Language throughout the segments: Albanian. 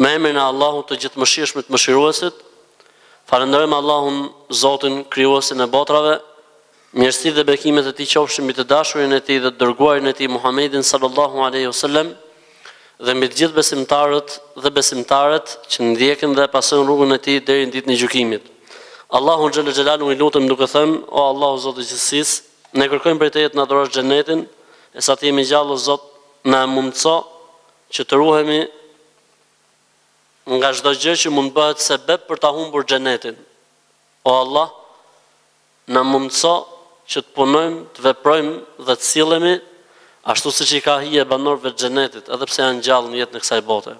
Me emrin e Allahut të Gjithëmëshirshmit Mëshiruesit Falënderojmë Allahun Zotin Krijuesin e botrave Mirësitë dhe bekimet e Tij qofshin mbi të dashurin e Tij dhe të dërguarin e Tij Muhammedin sallallahu alaihi wasallam dhe mbi të gjithë besimtarët dhe besimtaret që ndjekin dhe pasojnë rrugën e Tij deri në ditën e gjykimit. Allahu xhelle xhelaluhu i lutem duke thënë o Allahu Zot i gjithësisë, ne kërkojmë prej Teje të na dhurosh xhenetin, e sa të jemi gjallë o Zot na e mundëso Që të ruhemi nga çdo gjë që mund bëhet sebeb për ta humbur xhenetin. O Allah, na mundëso që të punojmë, të veprojmë dhe të sillemi ashtu siç i ka hije banorëve të xhenetit, edhe pse janë gjallë në jetën e kësaj bote.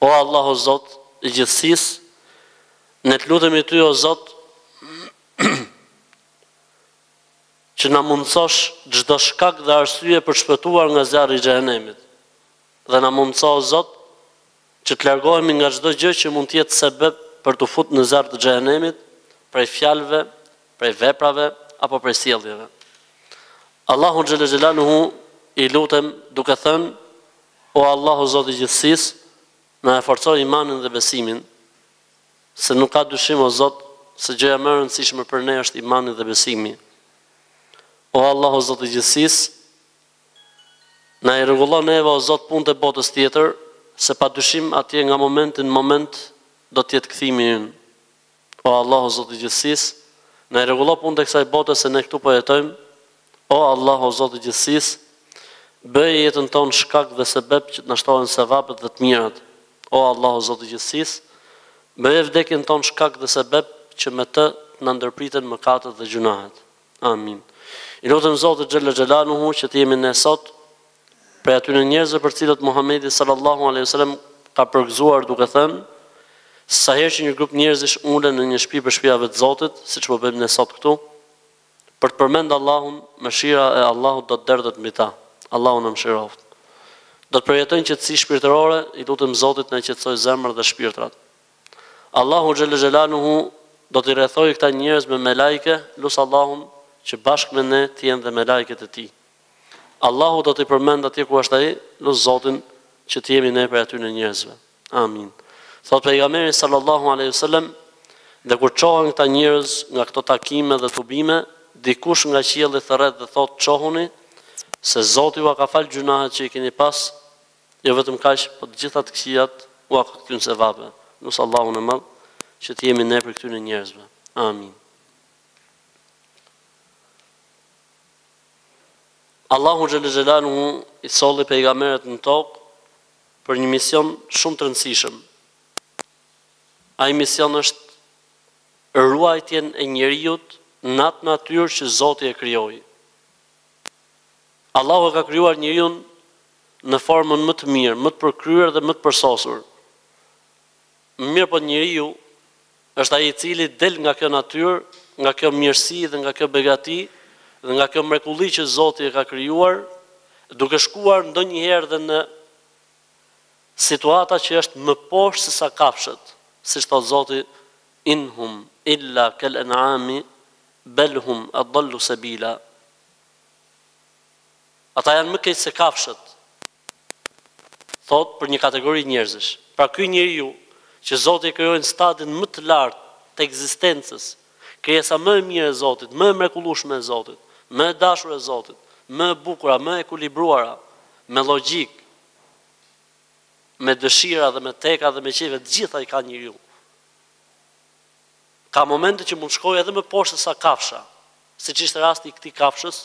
O Allah o Zot i gjithësisë, ne të lutemi Ty o Zot që të na mundësosh çdo shkak dhe arsye për të shpëtuar nga zjarri i xhehenemit dhe na mundëso o Zot që të largohemi nga çdo gjë që mund të jetë sebeb për t'u fut në zjarr të xhehenemit prej fjalëve prej veprave apo prej sjelljeve Allahu xhelle xhelaluhu i lutem duke thënë o Allahu Zot i gjithësisë na e forco imanin dhe besimin Se nuk ka dyshim o Zot se gjëja më e rëndësishme për ne është imani dhe besimi. O Allah o Zot i gjithësisë, na i rregullo neve o Zot punët e botës tjetër, se pa dyshim atje nga momenti në moment do të jetë kthimi ynë. O Allah o Zot i gjithësisë, na i rregullo punët e kësaj bote se ne këtu po jetojmë, O Allah o Zot i gjithësisë, bëje jetën tonë shkak dhe sebeb që të na shtohen sevapet dhe të mirat. O Allah o Zot i gjithësisë, bëje vdekjen tonë shkak dhe sebeb që me të të na ndërpriten mëkatet dhe gjynahet. Amin. I lutem Zotit xhelle xhelaluhu që të jemi ne sot prej atyre njerëzve për të cilët Muhamedi sallallahu alaihi wasallam ka përgëzuar duke thënë sa herë që një grup njerëzish ulen në një shpi prej shpijave të Zotit, siç po bëjmë ne sot këtu, Për të përmend Allahun, mëshira e Allahut do të derdhet mbi ta. Allahu na mëshiroft. Do të përjetojnë qetësi shpirtërore, i lutem Zotit të na i qetësojë zemrat dhe shpirtrat. Allahu xhelle xhelaluhu do t'i rrethojë këta njerëz me melajke, lus Allahun që bashkë me ne të jenë dhe melajket e Tij. Allahu do t'i përmend atje ku është Ai, lus Zotin që të jemi ne prej atyre njerëzve. Amin. Thot pejgamberi sallallahu alaihi wasallam, dhe kur çohen këta njerëz nga këto takime dhe tubime, dikush nga qielli thërret dhe thot çohuni se Zoti ua ka fal gjynahet që i keni pas, jo vetëm kaq, po të gjitha të këqijat ua ka kthy n'sevape. Lus Allahun e Madh që të jemi ne prej këtyne njerëzve. Amin. Allahu xhelle xhelaluhu i solli pejgamberët në tokë për një mision shumë të rëndësishëm. Ai mision është ruajtjen e njeriut në atë natyrë që Zoti e krijoi. Allahu e ka krijuar njeriun në formën më të mirë, më të përkryer dhe më të përsosur. Mirëpo njeriu është ai i cili del nga kjo natyrë, nga kjo mirësi dhe nga kjo begati dhe nga kjo mrekulli që Zoti e ka krijuar, duke shkuar ndonjëherë dhe në situata që është më poshtë se sa kafshët, siç thotë Zoti, In hum illa kal an'ami bel hum adallu sabila. Ata janë më keq se kafshët, thotë për një kategori njerëzish. Pra ky njeriu, që Zoti e krijoi në stadin më të lartë të ekzistencës, krijesa më e mirë e Zotit, më e mrekullueshme e Zotit, më e dashur e Zotit, më e bukura, më e ekuilibruara, me llogjikë, me dëshira dhe me teka dhe me qejfe, të gjitha i ka njeriu. Ka momente që mund të shkojë edhe më poshtë se sa kafsha, siç ishte rasti i këtij kafshës,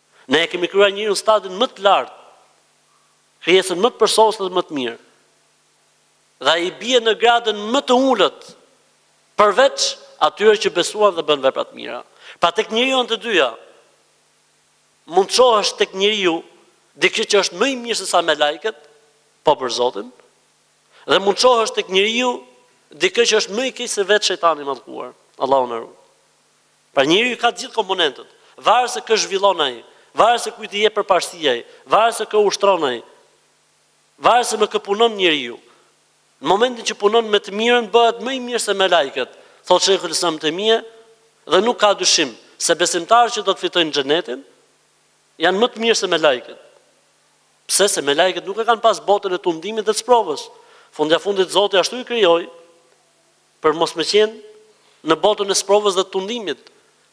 Ne e kemi krijuar njeriun stadin më të lartë, krijesën më të përsosur dhe më të mirë. Dhe ai bie në gradën më të ulët, përveç atyre që besuan dhe bënë vepra të mira. Pra tek njeriu janë të dyja. Mund të shohësh tek njeriu dikë që është më i mirë se sa melajket, po për Zotin, dhe mund të shohësh tek njeriu dikë që është më i keq se vetë shejtani i mallkuar. Allahu na ruaj. Pra njeriu i ka të gjithë komponentët. Varet se kë zhvillon ai. Varet se kujt i jep përparësi ai. Varet se kë ushtron ai. Varet se me kë punon njeriu. Në momentin që punon me të mirën bëhet më i mirë se melajket, thotë Shejhul Islam Tejmije, dhe nuk ka dyshim se besimtarët që do të fitojnë Xhenetin janë më të mirë se melajket. Pse? Se melajket nuk e kanë pas botën e tundimit dhe të sprovës. Fundja fundit Zoti ashtu i krijoi për mos me qenë në botën e sprovës dhe tundimit.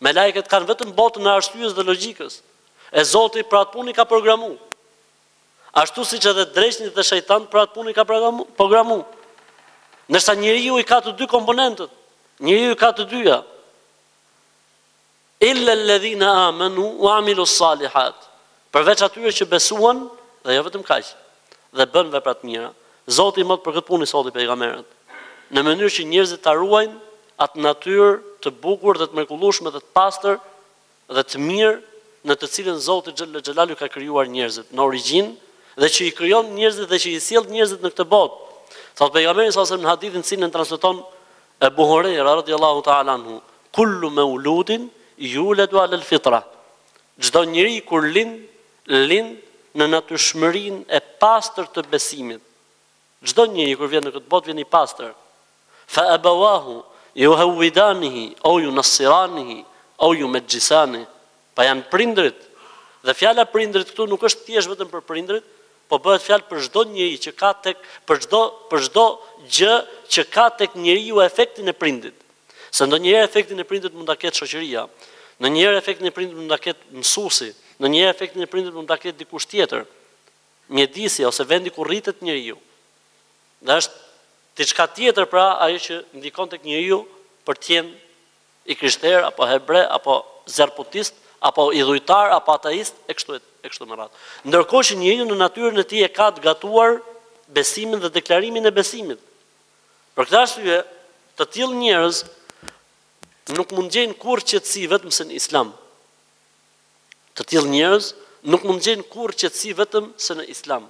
Melajket kanë vetëm botën e arsyes dhe logjikës. E Zoti për atë punë i ka programu. Ashtu siç edhe dreqnit dhe shejtant për atë punë i ka programu. Ndërsa njeriu i ka të dy komponentët. Njeriu i ka të dyja. Illa alladhina amanu wa amilu s-salihat Përveç atyre që besuan dhe jo vetëm kaq, dhe bënë vepra të mira. Zoti i Madh për këtë punë i solli pejgamberët, në mënyrë që njerëzit ta ruajnë atë natyrë të bukur dhe të mrekullueshme dhe të pastër dhe të mirë në të cilën Zoti xhelle xhelaluhu ka krijuar njerëzit në origjinë dhe që i krijon njerëzit dhe që i sjell njerëzit në këtë botë. Thotë pejgamberi sallallahu alejhi ve sellem në hadithin të cilin e transmeton Ebu Hurejra radijallahu ta'ala anhu, Kullu mewludin yuledu ala al-fitra, Çdo njeri kur lind, lind në natyrshmërinë e pastër të besimit. Çdo njeri kur vjen në këtë botë vjen i pastër. Fa abawahu yuhawwidanihi aw yunassiranihi aw yumajjisanihi, Pa janë prindërit. Dhe fjala prindërit këtu nuk është thjesht vetëm për prindërit, po bëhet fjalë për çdo njeri që ka tek për çdo për çdo gjë që ka tek njeriu efektin e prindit. Se ndonjëherë efektin e prindit mund ta ketë shoqëria. Ndonjëherë efektin e prindit mund ta ketë mësuesi, ndonjëherë efektin e prindit mund ta ketë dikush tjetër. Mjedisi ose vendi ku rritet njeriu. Dhe është diçka tjetër pra ajo që ndikon tek njeriu për të qenë i krishterë apo hebre apo zerputist apo idhujtar apo ateist e kështu e kështu me radhë. Ndërkohë që njeriu në natyrën e tij e ka të gatuar besimin dhe deklarimin e besimit. Për këtë arsye, të tillë njerëz nuk mund gjejnë kurrë qetësi vetëm se në Islam. Të tillë njerëz nuk mund gjejnë kurrë qetësi vetëm se në Islam.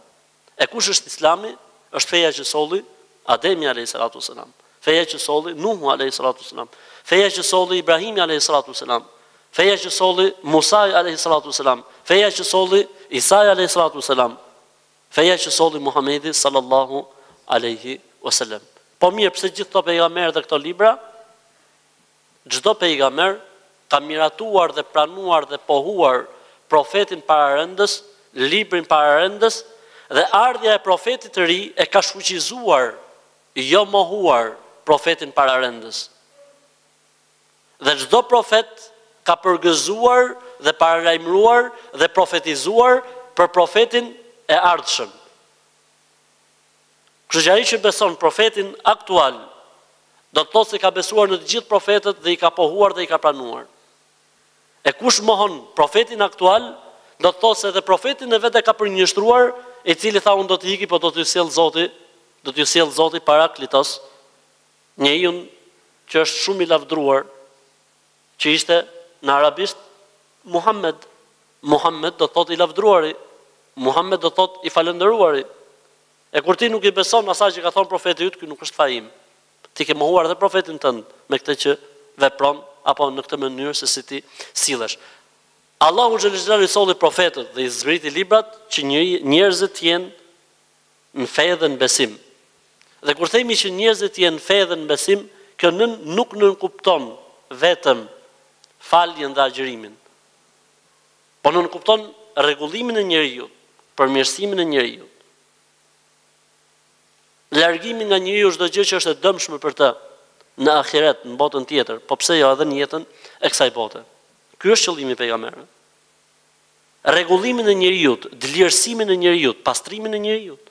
E kush është Islami? Është feja që solli Ademi alayhi salatu selam, feja që solli Nuhu alayhi salatu selam, feja që solli Ibrahimi alayhi salatu selam, feja që solli Musai alayhi salatu selam, feja që solli Isai alayhi salatu selam, feja që solli Muhamedi sallallahu alaihi wasallam. Po mirë, pse gjithë këto pejgamerë dhe këto libra Çdo pejgamer ka miratuar dhe pranuar dhe pohuar profetin pararendës, librin pararendës dhe ardhja e profetit të ri e ka shfuqizuar jo mohuar profetin pararendës. Dhe çdo profet ka përgëzuar dhe paralajmëruar dhe profetizuar për profetin e ardhshëm. Kështu që ai që beson profetin aktual, do të thotë se ka besuar në të gjithë profetët dhe i ka pohuar dhe i ka pranuar. E kush mohon profetin aktual, do të thotë se edhe profetin e vet e ka përgënjeshtruar, i cili tha unë do të iki po do t'ju sjell Zoti, do t'ju sjell Zoti Paraklitos, njeriun që është shumë i lavdruar, që ishte në arabisht Muhammed. Muhammed do të thotë i lavdruari, Muhammed do të thotë i falënderuari. E kur ti nuk i beson asaj që ka thonë profeti yt, ky nuk është faj im. Ti ke mohuar edhe profetin tënd me këtë që vepron apo në këtë mënyrë se si ti sillesh. Allahu xhele shanuhu i solli profetët dhe i zbriti librat që njerëzit të jenë në fe dhe në besim. Dhe kur themi që njerëzit të jenë në fe dhe në besim, kjo nën nuk nënkupton vetëm faljen dhe agjërimin. Po nënkupton rregullimin e njeriut, përmirësimin e njeriut. Largimin nga njeriu çdo gjë që është e dëmshme për të në ahiret, në botën tjetër, po pse jo edhe në jetën e kësaj bote. Ky është qëllimi i pejgamberëve. Rregullimin e njeriut, dlirësimin e njeriut, pastrimin e njeriut.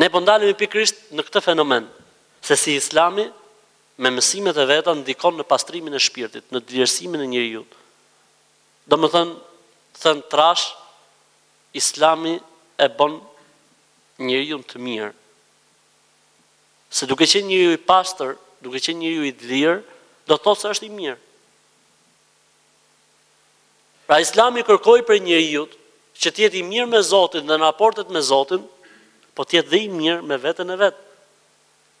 Ne po ndalemi pikërisht në këtë fenomen, se si Islami me mësimet e veta ndikon në pastrimin e shpirtit, në dlirësimin e njeriut. Domethënë, thënë trashë, Islami e bën njeriun të mirë. Se duke qenë njeriu i pastër, duke qenë njeriu i dlirë, do të thotë se është i mirë. Pra Islami kërkon prej njeriut që të jetë i mirë me Zotin dhe në raportet me Zotin, po të jetë dhe i mirë me veten e vet.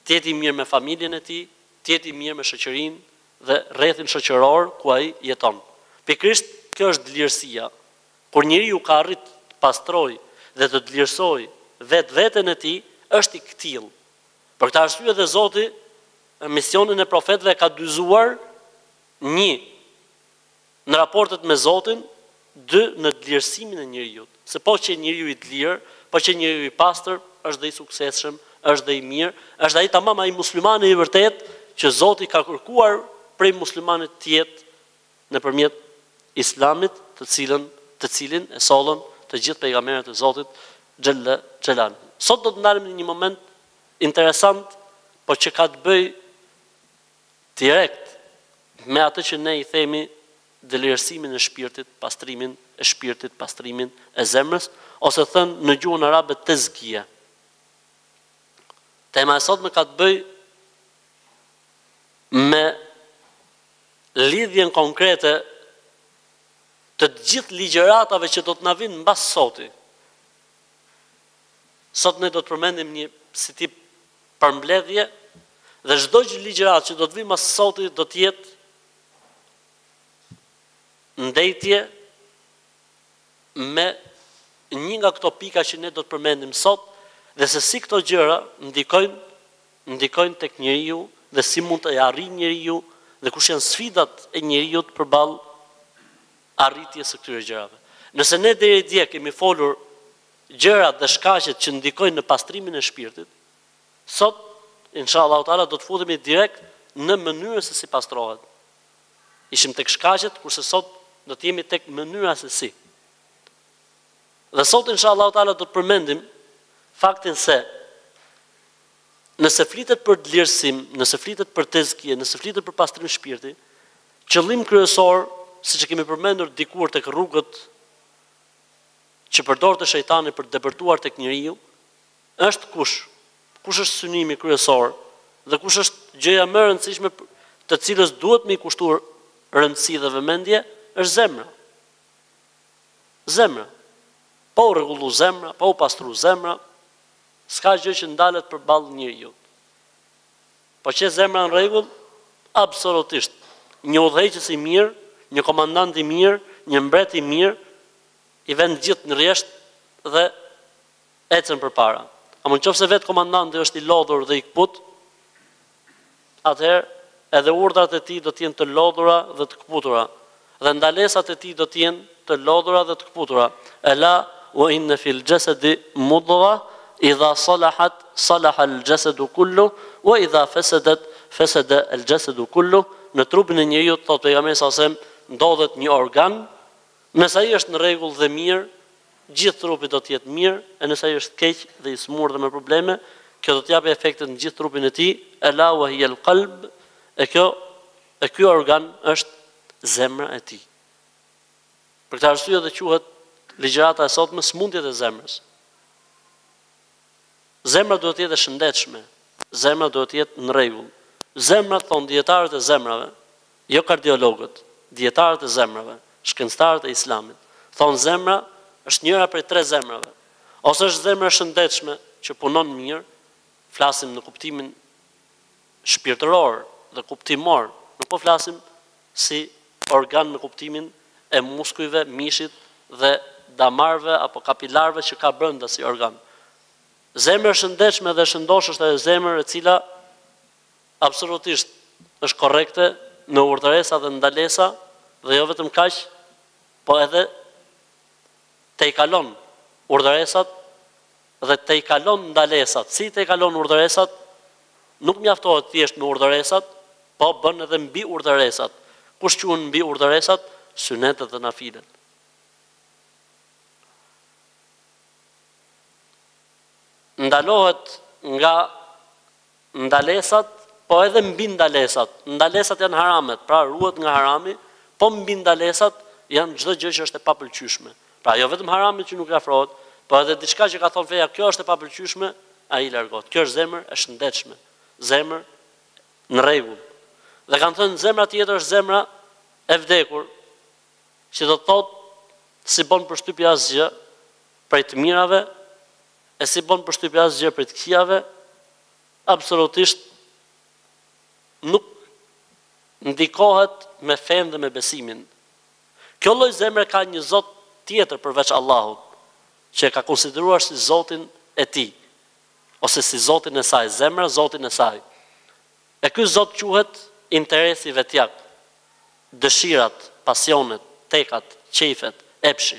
Të jetë i mirë me familjen e tij, të jetë i mirë me shoqërinë dhe rrethin shoqëror ku ai jeton. Pikërisht kjo është dlirësia. Kur njeriu ka arrit të pastrojë dhe të dlirësojë vetveten e tij, është i këtillë. Për këtë arsye dhe Zoti misionin e profetëve e ka dyzuar Një, në raportet me Zotin, dy, në dlirësimin e njeriut, se po qe njeriu i dlirë, po qe njeriu i pastër, është dhe i suksesshëm, është dhe i mirë, është ai tamam ai muslimani i vërtetë që Zoti ka kërkuar prej muslimanit të jetë nëpërmjet Islamit të cilën të cilin e sollën të gjithë pejgamberët e Zotit xhelle xhelaluhu. Sot do të ndalemi në një moment interesant por që ka të bëjë direkt me atë që ne i themi dëlirësimin e shpirtit, pastrimin e shpirtit, pastrimin e zemrës, ose thënë në gjuhën arabe tezkije. Tema e sotme ka të bëjë me lidhjen konkrete të gjithë ligjëratave që do të na vinë mbas soti. Sot ne do të përmendim një si tip përmbledhje dhe çdo ligjëratë që do të vijë mas soti do të jetë ndejtje me një nga këto pika që ne do të përmendim sot dhe se si këto gjëra ndikojnë ndikojnë tek njeriu dhe si mund të arrijë njeriu dhe kush janë sfidat e njeriut përballë arritjes së këtyre gjërave. Nëse ne deri dje kemi folur Gjërat dhe shkaqet që ndikojnë në pastrimin e shpirtit, sot insha Allahu teala do të futemi direkt në mënyrën se si pastrohet. Ishim tek shkaqet, kurse sot do të jemi tek mënyra se si. Dhe sot insha Allahu teala do të përmendim faktin se nëse flitet për dlirësim, nëse flitet për tezkije, nëse flitet për pastrim shpirti, qëllim kryesor, siç e kemi përmendur dikur tek rrugët që përdorte shejtani për të depërtuar tek njeriu, është kush, kush është synimi kryesor dhe kush është gjëja më e rëndësishme të cilës duhet me i kushtu rëndësi dhe vëmendje, është zemra. Zemra. Po u rregullu zemra, po u pastru zemra, s'ka gjë që ndalet përballë njeriu. Po qe zemra në rregull, absolutisht një udhëheqës i mirë, një komandant i mirë, një mbret i mirë, i vendos gjithë në rrjesht dhe ecën përpara. Ama nëqoftë se vetë komandanti është i lodhur dhe i këput, atëherë edhe urdhrat e tij do të jenë të lodhura dhe të këputura, dhe ndalesat e tij do të jenë të lodhura dhe të këputura, Ela wa inne fil jasadi mudgha idha salahat salaha al jasadu kullu wa idha fasadat fasada al jasadu kullu, në trupin e njeriut, thotë Pejgamberi sallallahu alejhi ve sellem, ndodhet një organ, Nëse ai është në rregull dhe mirë, gjithë trupi do të jetë mirë, e nëse ai është keq dhe i sëmurë dhe me probleme, kjo do të japi efektet në gjithë trupin e tij, Ela wa hiya al-qalb, e kjo, e ky organ është zemra e tij. Për këtë arsye dhe quhet ligjërata e sotme Sëmundjet e zemrës. Zemra duhet të jetë e shëndetshme, zemra duhet të jetë në rregull. Zemrat thonë dijetarët e zemrave, Jo kardiologët, dijetarët e zemrave, shkencëtarët e Islamit, thonë zemra është njëra prej tre zemrave. Ose është zemër e shëndetshme që punon mirë, flasim në kuptimin shpirtëror dhe kuptimor, nuk po flasim si organ në kuptimin e muskujve, mishit dhe damarëve apo kapilarëve që ka brenda si organ. Zemër e shëndetshme dhe e shëndoshë është ajo zemër e cila Absolutisht është korrekte me urdhëresa dhe ndalesa dhe jo vetëm kaq po edhe tejkalon urdhëresat dhe tejkalon ndalesat. Si tejkalon urdhëresat? Nuk mjaftohet thjesht me urdhëresat, po bën edhe mbi urdhëresat. Kush quhen mbi urdhëresat? Synetet dhe nafilet. Ndalohet nga Ndalesat, po edhe mbi ndalesat, ndalesat janë haramet, pra ruhet nga harami, po mbi ndalesat janë çdo gjë që është e papëlqyeshme. Pra jo vetëm haramit që nuk i afrohet, po edhe diçka që ka thonë feja kjo është e papëlqyeshme, ai i largohet. Kjo është zemër e shëndetshme, zemër në rregull. Dhe kanë thënë zemra tjetër është zemra e vdekur, që do të thotë s'i bën përshtypje asgjë prej të mirave E s'i bën përshtypje asgjë prej të këqijave, absolutisht nuk ndikohet me fenë dhe me besimin. Kjo lloj zemre ka një zot tjetër përveç Allahut, që e ka konsideruar si zotin e tij, ose si zotin e saj, zemra zotin e saj. E ky zot quhet interesi vetjak, dëshirat, pasionet, tekat, qejfet, epshi.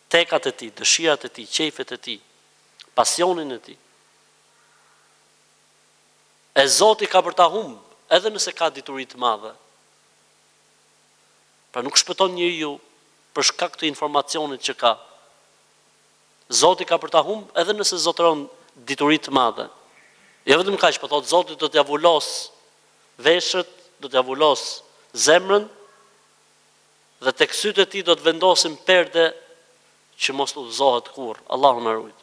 Tekat e tij, dëshirat e tij, qejfet e tij, pasionin e tij. E Zoti ka për ta humb, edhe nëse ka dituri të madhe. Pra nuk shpëton njeriu për shkak të informacionit që ka. Zoti ka për ta humb edhe nëse zotëron dituri të madhe. Jo vetëm kaq, po thotë Zoti do t'ia vulos veshët, do t'ia vulos zemrën, Dhe tek sytë e tij do të vendosim perde që mos të udhëzohet kurrë. Allahu na rujt.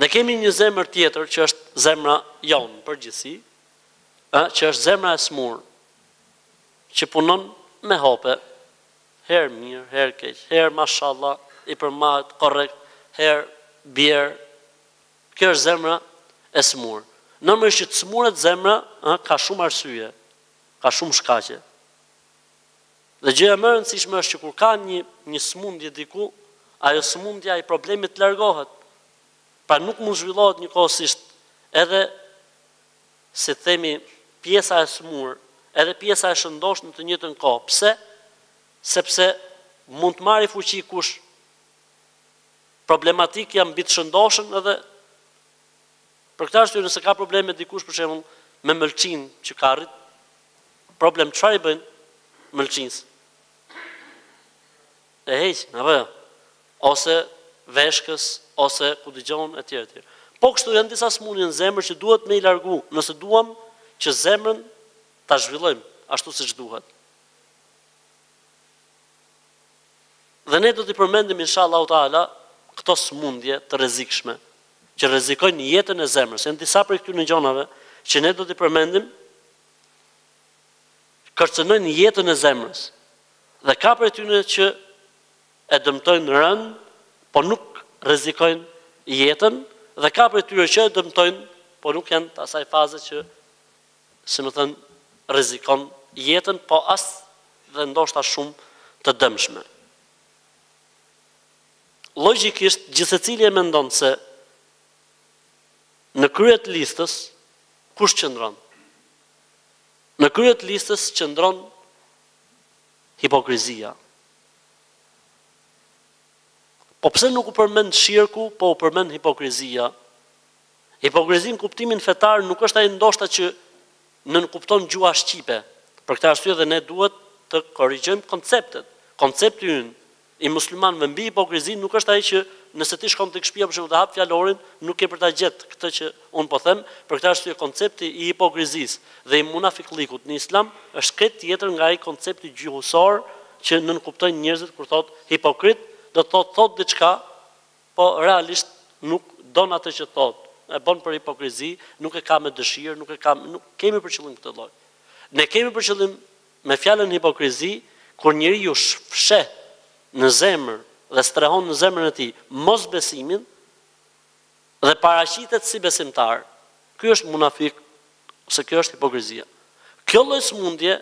Dhe kemi një zemër tjetër që është zemra jonë në përgjithësi, ë që është zemra e smurë, që punon me hope, herë mirë, herë keq, herë mashallah, i përmbahet korrekt, herë bie. Kjo është zemra e smurë. Normalisht që të smuret zemra, ë ka shumë arsye. Ka shumë shkaqe. Dhe gjëja më e rëndësishme është që kur ka një një sëmundje diku, ajo sëmundja ai problemi të largohet. Pra nuk mund zhvillohet njëkohësisht edhe si të themi pjesa e sëmurë, edhe pjesa e shëndoshë në të njëjtën kohë. Pse? Sepse mund të marri fuqi kush problematikja mbi të shëndoshën edhe Për këtë arsye nëse ka probleme dikush për shembull me mëlçinë që ka rrit problem çfarë i bëjnë mëlçinsë? E heqin, apo jo? Ose veshkës, ose ku dëgjon e tjera e tjera. Po kështu janë disa smundje në zemër që duhet me i largu nëse duam që zemrën ta zhvillojmë ashtu siç duhet. Dhe ne do t'i përmendim inshallahu teala këto sëmundje të rrezikshme që rrezikojnë jetën e zemrës. Janë disa prej këtyre gjënave që ne do t'i përmendim kërcënojnë jetën e zemrës. Dhe ka prej tyre që e dëmtojnë rëndë, po nuk rrezikojnë jetën dhe ka prej tyre që e dëmtojnë, po nuk janë të asaj faze që si më thënë rrezikon jetën po as dhe ndoshta shumë të dëmshme. Logjikisht gjithsecili e mendon se në krye të listës kush qëndron. Në krye të listës qëndron hipokrizia. Po pse nuk u përmend Shirku, po u përmend hipokrizia? Hipokrizia në kuptimin fetar nuk është ai ndoshta që nënkupton gjuha shqipe. Për këtë arsye dhe ne duhet të korrigjojmë konceptet. Koncepti ynë i muslimanëve mbi hipokrizinë nuk është ai që nëse ti shkon tek shpia për shembull dhe hap fjalorin nuk ke për ta gjetë këtë që unë po them, për këtë arsye koncepti i hipokrizisë dhe i munafikllikut në islam është krejt tjetër nga ai koncepti gjuhësor që nënkuptojnë njerëzit kur thotë hipokrit do të thotë thotë diçka Po realisht nuk don atë që thotë, e bën për hipokrizi, nuk e ka me dëshirë, nuk e ka, nuk kemi për qëllim këtë lloj. Ne kemi për qëllim me fjalën hipokrizi kur njeriu fsheh në zemër dhe strehon në zemrën e tij mosbesimin dhe paraqitet si besimtar, ky është munafik ose kjo është hipokrizia. Kjo lloj sëmundje,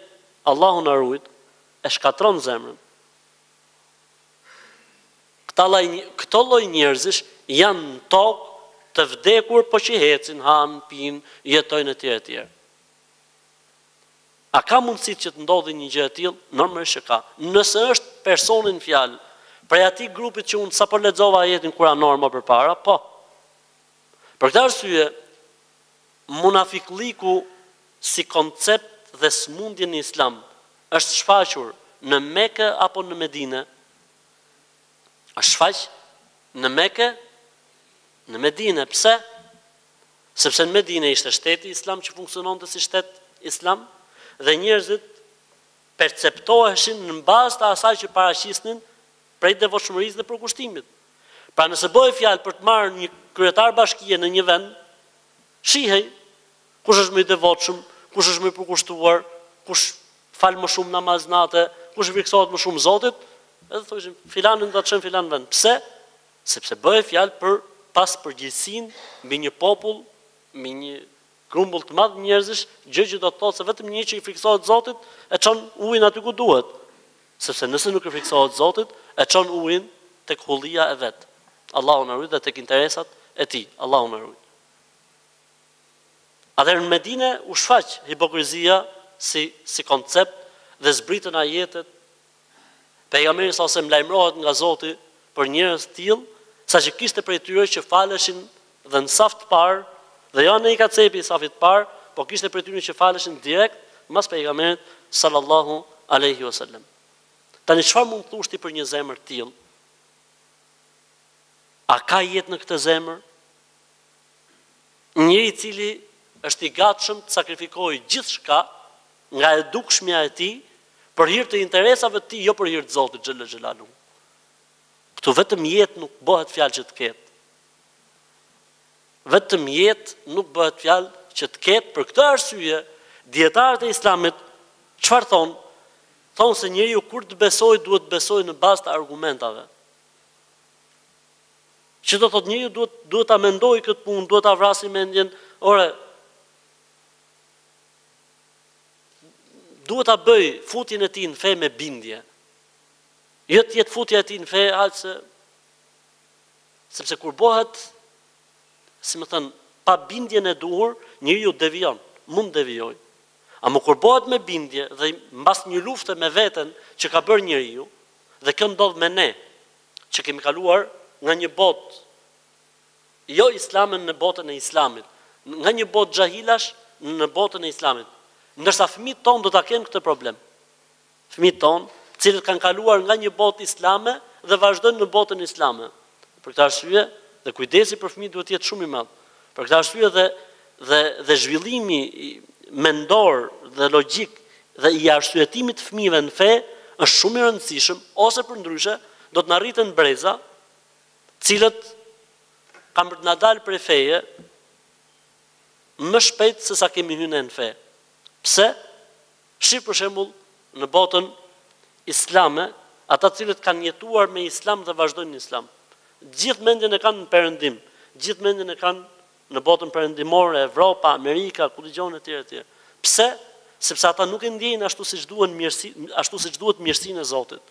Allahu na rujt, e shkatërron zemrën. Këto lloj njerëzish janë në tokë të vdekur po që ecin, hanë, pinë, jetojnë etj etj. A ka mundësi që të ndodhi një gjë e tillë? Normalisht që ka. Nëse është personi në fjalë prej atij grupit që unë sapo lexova ajetin kuranor më përpara, po. Për këtë arsye, munafiklliku si koncept dhe sëmundje në Islam Është shfaqur në Meke apo në Medine? Është shfaq në Meke, në Medine. Pse? Sepse në Medine ishte shteti islam që funksiononte si shtet islam dhe njerëzit perceptoheshin në bazë të asaj që paraqisnin prej devotshmërisë dhe përkushtimit. Pra nëse bëhej fjalë për të marrë një kryetar bashkie në një vend, Shihej, kush është më i devotshëm, kush është më i përkushtuar, kush fal më shumë namaz nate, kush i frikësohet më shumë Zotit, edhe thoshin, filanin do ta çojmë filan vend. Pse? Sepse bëhej fjalë për pas përgjegjësinë mbi një popull, mbi një grumbull të madh njerëzish, gjë që do të thotë se vetëm një që i frikësohet Zotit e çon ujin aty ku duhet. Sepse nëse nuk i frikësohet Zotit, e çon ujin tek hullia e vet. Allahu na ruajt dhe tek interesat e tij. Allahu na ruajt. Atëherë në Medine u shfaq hipokrizia si si koncept dhe zbritën ajetet, Pejgamberi sallallahu alejhi ve sellem lajmërohet nga Zoti për njerëz të tillë, saqë kishte prej tyre që faleshin dhe në saf të parë dhe jo andej ka cepi i safit të parë, por kishte prej tyre që faleshin direkt mbas Pejgamberit sallallahu alejhi ve sellem. Tani çfarë mund të thuash ti për një zemër të tillë? A ka jetë në këtë zemër? Njeri i cili është i gatshëm të sakrifikojë gjithçka nga e dukshmja e tij për hir të interesave të tij jo për hir të Zotit xhelle xhelaluhu. Këtu vetëm jetë nuk bëhet fjalë që të ketë. Vetëm jetë nuk bëhet fjalë që të ketë për këtë arsye dijetarët e Islamit çfarë thonë? Thonë se njeriu kur të besojë duhet të besojë në bazë të argumentave. Që do thotë njeriu duhet duhet ta mendojë këtë punë, duhet ta vrasi mendjen, ore duhet ta bëjë futjen e tij në fe me bindje. Jo të jetë futja e tij në fe aq se sepse kur bëhet si me thënë, pa bindjen e duhur, njeriu devijon, mund devijojë. Ama kur bëhet me bindje dhe mbas një lufte me veten që ka bërë njeriu, dhe kjo ndodh me ne, që kemi kaluar nga një botë jo islame në botën e islamit, nga një botë xhahilash në botën e islamit. Ndërsa fëmijët tonë do ta kenë këtë problem. Fëmijët tonë, të cilët kanë kaluar nga një botë islame dhe vazhdojnë në botën islame. Për këtë arsye, dhe kujdesi për fëmijët duhet të jetë shumë i madh. Për këtë arsye dhe dhe dhe zhvillimi mendor dhe logjik dhe i arsyetimit të fëmijëve në fe është shumë i rëndësishëm ose përndryshe do të na rriten breza të cilët kanë për të na dalë prej feje më shpejt se sa kemi hyrë ne në fe. Pse? Shih për shembull në botën islame, ata të cilët kanë jetuar me islam dhe vazhdojnë në islam. Gjithë mendjen e kanë në perëndim, gjithë mendjen e kanë në botën perëndimore, Evropa, Amerika, ku dëgjon etj etj. Pse? Sepse ata nuk e ndjejnë ashtu siç duhet mirësi, ashtu siç duhet mirësinë e Zotit.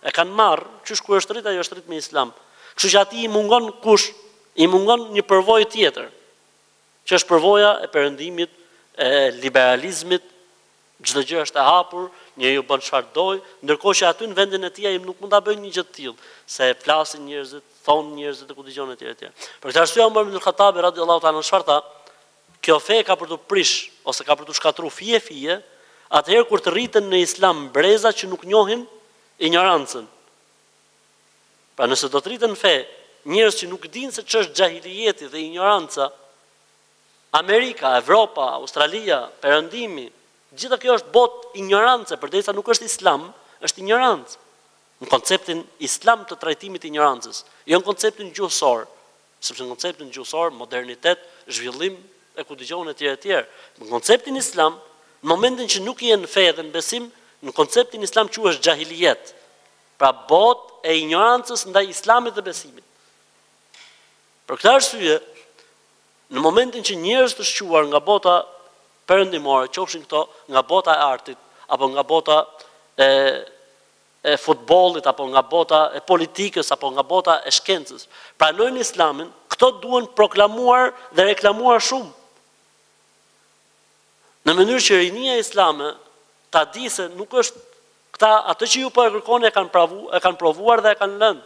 E kanë marrë, qysh kur është rrit ajo është rrit me Islam. Kështu që atij i mungon kush? I mungon një përvojë tjetër, që është përvoja e perëndimit, e liberalizmit, Çdo gjë është e hapur, njeriu bën çfarë dojë, ndërkohë që aty në vendin e tij ai nuk mund ta bëjë një gjë të tillë, se flasin njerëzit, thonë njerëzit e ku dëgjon etj etj. Për këtë arsye Omer ibn al-Khattabi radijallahu ta'ala anhu çfarë tha, Kjo fe ka për t'u prish ose ka për t'u shkatërru fije fije, atëherë kur të rriten në Islam breza që nuk njohin injorancën. Pra nëse do të rriten në fe njerëz që nuk dinë se ç'është xhahilijeti dhe injoranca, Amerika, Evropa, Australia, Perëndimi, gjitha kjo është botë injorance përderisa nuk është Islam, është injorancë. Në konceptin Islam të trajtimit të injorancës, jo në konceptin gjuhësor, sepse në konceptin gjuhësor, modernitet, zhvillim e ku dëgjon etj etj. Në konceptin Islam, në momentin që nuk je në fe dhe në besim, në konceptin Islam quhet xhahilijet. Pra botë e injorancës ndaj Islamit dhe besimit. Për këtë arsye, Në momentin që njerëz të shquar nga bota perëndimore, qofshin këto nga bota e artit, apo nga bota e e futbollit, apo nga bota e politikës, apo nga bota e shkencës, pranojnë Islamin, këto duhen proklamuar dhe reklamuar shumë, në mënyrë që rinia islame ta dijë se nuk është këta atë që ju po e kërkoni e kanë provu, e kanë provuar dhe e kanë lënë.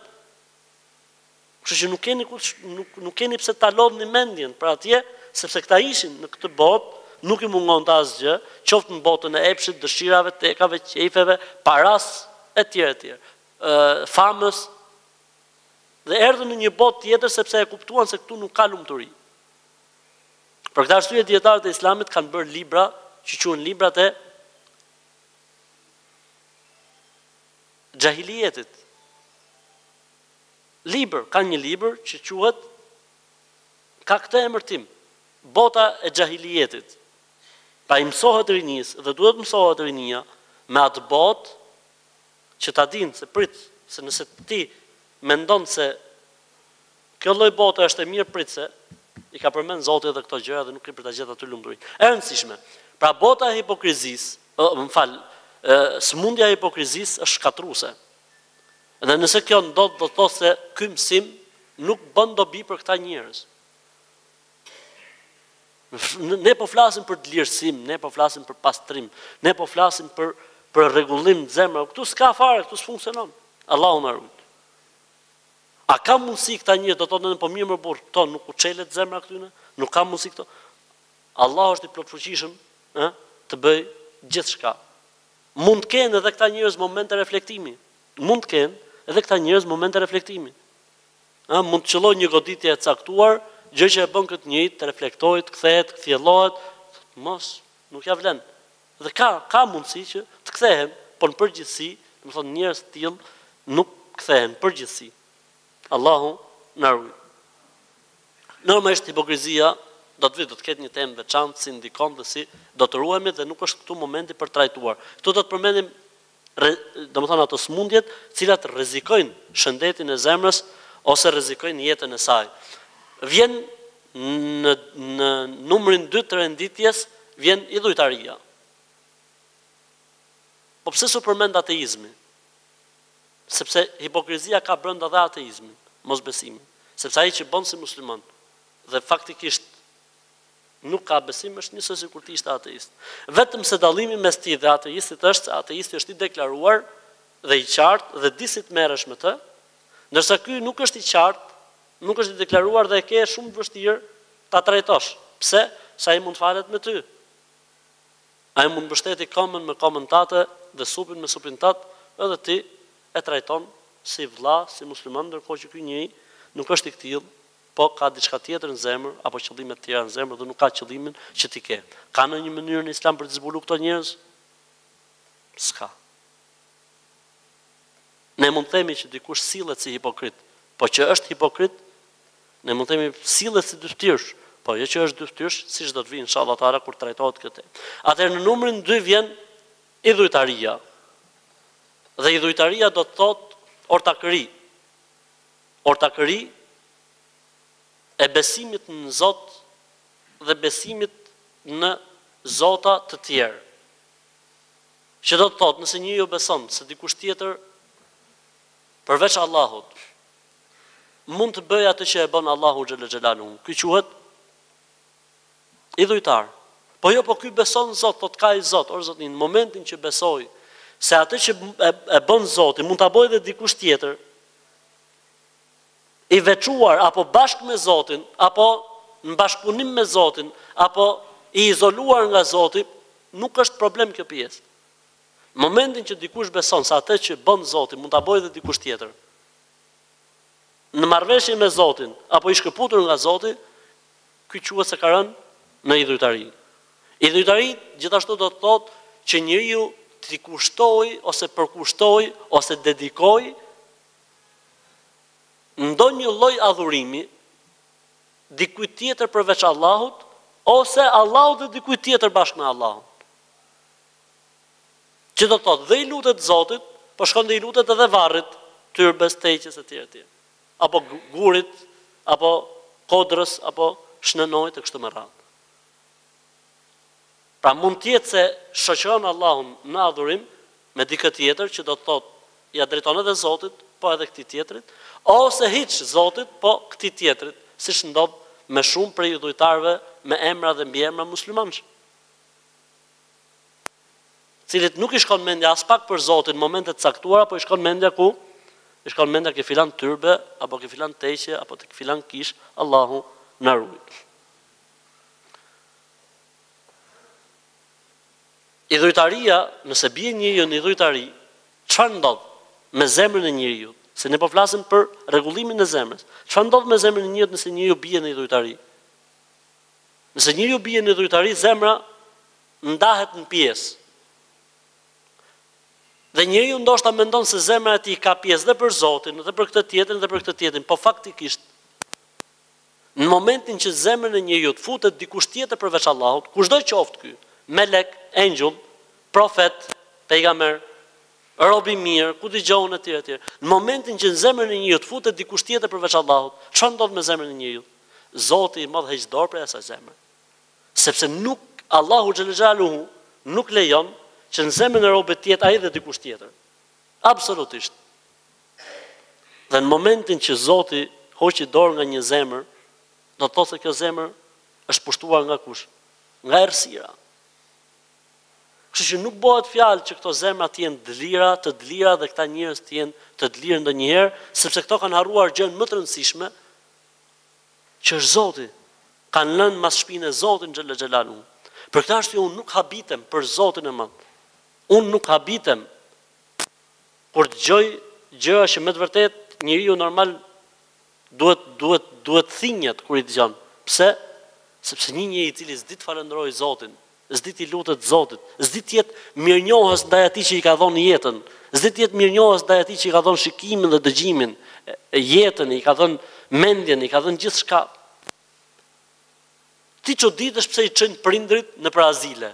Kështu që nuk keni ku nuk nuk keni pse ta lodhni mendjen për atje, sepse këta ishin në këtë botë, nuk i mungonte asgjë, qoftë në botën e epshit, dëshirave, tekave, qejfeve, parasë, etj, etj. Ë, famës, dhe erdhën në një botë tjetër sepse e kuptuan se këtu nuk ka lumturi. Për këtë arsye dijetarët e Islamit kanë bërë libra që quhen librat e xhahilijetit. Libër, ka një libër që quhet ka këtë emërtim, Bota e xhahilijetit. Pra i mësohet rinisë dhe duhet mësohet rinia me atë botë që ta dinë se prit se nëse ti mendon se kjo lloj bote është e mirë prit se i ka përmend Zoti edhe këto gjëra dhe nuk ke për ta gjetë aty lumturinë. E rëndësishme. Pra bota e hipokrizisë, më fal, sëmundja e hipokrizisë është shkatërruese. Dhe nëse kjo ndodh do të thotë se ky mësim nuk bën dobi për këta njerëz. Ne po flasim për dlirësim, ne po flasim për pastrim, ne po flasim për për rregullim të zemrës. Këtu s'ka fare, këtu s'funksionon. Allahu na rujt. A ka mundësi këta njerëz do të thonë po mirë mor burr, këto nuk u çelet zemra këtyne? Nuk ka mundësi këto. Allah është i plotfuqishëm, ë, të bëj gjithçka. Mund të kenë edhe këta njerëz momente reflektimi. Mund të kenë edhe këta njerëz momente reflektimi. Ëh, mund të qëllojë një goditje e caktuar, gjë që e bën këtë njeri të reflektojë, të kthehet, kthjellohet, thotë mos, nuk ia vlen. Dhe ka, ka mundësi që të kthehen, por në përgjithësi, domethënë njerëz të tillë nuk kthehen në përgjithësi. Allahu na ruaj. Normalisht hipokrizia do të vijë, do të ketë një temë të veçantë si ndikon dhe si do të ruhemi dhe nuk është këtu momenti për ta trajtuar. Këtu do të përmendim rre, domethënë ato sëmundjet të cilat rrezikojnë shëndetin e zemrës ose rrezikojnë jetën e saj. Vjen në në numrin dy të renditjes vjen idhujtaria. Po pse s'u përmend ateizmi? Sepse hipokrizia ka brenda dhe ateizmin, mosbesimin. Sepse ai që bën si musliman dhe faktikisht nuk ka besim është njësoj sikur të ishte ateist. Vetëm se dallimi mes tij dhe ateistit është se ateisti është i deklaruar dhe i qartë dhe di si të merresh me të, ndërsa ky nuk është i qartë, nuk është i deklaruar dhe e ke shumë të vështirë ta trajtosh. Pse? Se ai mund të falet me ty. Ai mund ta mbështeti komën me komën tate dhe supin me supin tat edhe ti e trajton si vlla si musliman ndërkohë që ky njeri nuk është i këtillë po ka diçka tjetër në zemër apo qëllime të tjera në zemër dhe nuk ka qëllimin që ti ke ka ndonjë mënyrë në islam për t'i zbulu këto njerëz s'ka Ne mund të themi që dikush sillet si hipokrit, po që është hipokrit, ne mund të themi sillet si dyftyrsh, po jo që është dyftyrsh, siç do të vijë inshallah teala kur trajtohet kjo temë. Atëherë në numrin dy vjen idhujtaria. Dhe idhujtaria do të thotë ortakëri. Ortakëri e besimit në Zot dhe besimit në zota të tjerë. Që do të thotë, nëse njeriu beson se dikush tjetër përveç Allahut mund të bëjë atë që e bën Allahu xhelle xhelaluhu, ky quhet idhujtar. Po jo, po ky beson në Zot, thotë ka i Zot, or Zotni, në momentin që besoj se atë që e, e bën Zoti mund ta bëjë edhe dikush tjetër, i veçuar apo bashkë me Zotin, apo në bashkëpunim me Zotin, apo i izoluar nga Zoti, nuk është problem kjo pjesë. Në momentin që dikush beson se atë që bën Zoti mund ta bëjë edhe dikush tjetër, në marrëveshje me Zotin, apo i shkëputur nga Zoti, ky quhet se ka rënë në idhujtari. Idhujtari gjithashtu do të thotë që njeriu t'i kushtojë ose përkushtojë ose dedikojë ndonjë lloj adhurimi dikujt tjetër përveç Allahut ose Allahut dhe dikujt tjetër bashkë me Allahun. Që do të thotë, dhe i lutet Zotit, po shkon dhe i lutet edhe varrit, tyrbes, teqes etj etj. Apo gurit, apo kodrës, apo Shna Ndoit e kështu me radhë. Pra mund të jetë se e shoqëron Allahun në adhurim me dikë tjetër që do të thotë ia drejton edhe Zotit, po edhe këtij tjetrit, ose hiç Zotit, po këtij tjetrit, siç ndodh me shumë prej idhujtarëve me emra dhe mbiemra muslimansh, të cilit nuk i shkon mendja aspak për Zotin në momente të caktuara, po i shkon mendja ku? I shkon mendja ke filan tyrbe, apo ke filan teqe, apo tek filan kishë, Allahu na ruajt. Idhujtaria, nëse bie njeriu në idhujtari, çfarë ndodh me zemrën e njeriut? Se ne po flasim për rregullimin e zemrës. Çfarë ndodh me zemrën e njeriut nëse njeriu bie në idhujtari? Nëse njeriu bie në idhujtari, zemra ndahet në pjesë. Dhe njeriu ndoshta mendon se zemra e tij ka pjesë dhe për Zotin, dhe për këtë tjetrin, dhe për këtë tjetrin, po faktikisht Në momentin që në zemrën e njeriut futet dikush tjetër përveç Allahut, kushdo qoftë ky, melek, engjëll, profet, pejgamber, rob i mirë, ku dëgjon etj etj. Në momentin që në zemrën e njeriut futet dikush tjetër përveç Allahut, çfarë ndodh me zemrën e njeriut? Zoti i Madh heq dorë prej asaj zemre. Sepse nuk Allahu xhele xhelaluhu nuk lejon që në zemrën e robit të jetë ai dhe dikush tjetër. Absolutisht. Dhe në momentin që Zoti hoqi dorë nga një zemër, do të thotë se kjo zemër është pushtuar nga kush? Nga errësira. Kështu që nuk bëhet fjalë që këto zemra të jenë dlira, të dlira dhe këta njerëz të jenë të dlirë ndonjëherë, sepse këto kanë harruar gjënë më të rëndësishme, që është Zoti. Kanë lënë mas shpine Zotin Xhele Xhelaluhu. Për këtë arsye unë nuk habitem për Zotin e Madh. Unë nuk habitem Kur dëgjoj gjëra që me të vërtetë njeriu normal duhet duhet duhet thinjet kur i dëgjon. Pse? Sepse një njeri i cili s'di të falënderojë Zotin, s'di t'i lutet Zotit, s'di të jetë mirënjohës ndaj atij që i ka dhënë jetën, s'di të jetë mirënjohës ndaj atij që i ka dhënë shikimin dhe dëgjimin, jetën, i ka dhënë mendjen, i ka dhënë gjithçka. Ti çuditesh pse i çojnë prindërit nëpër azile.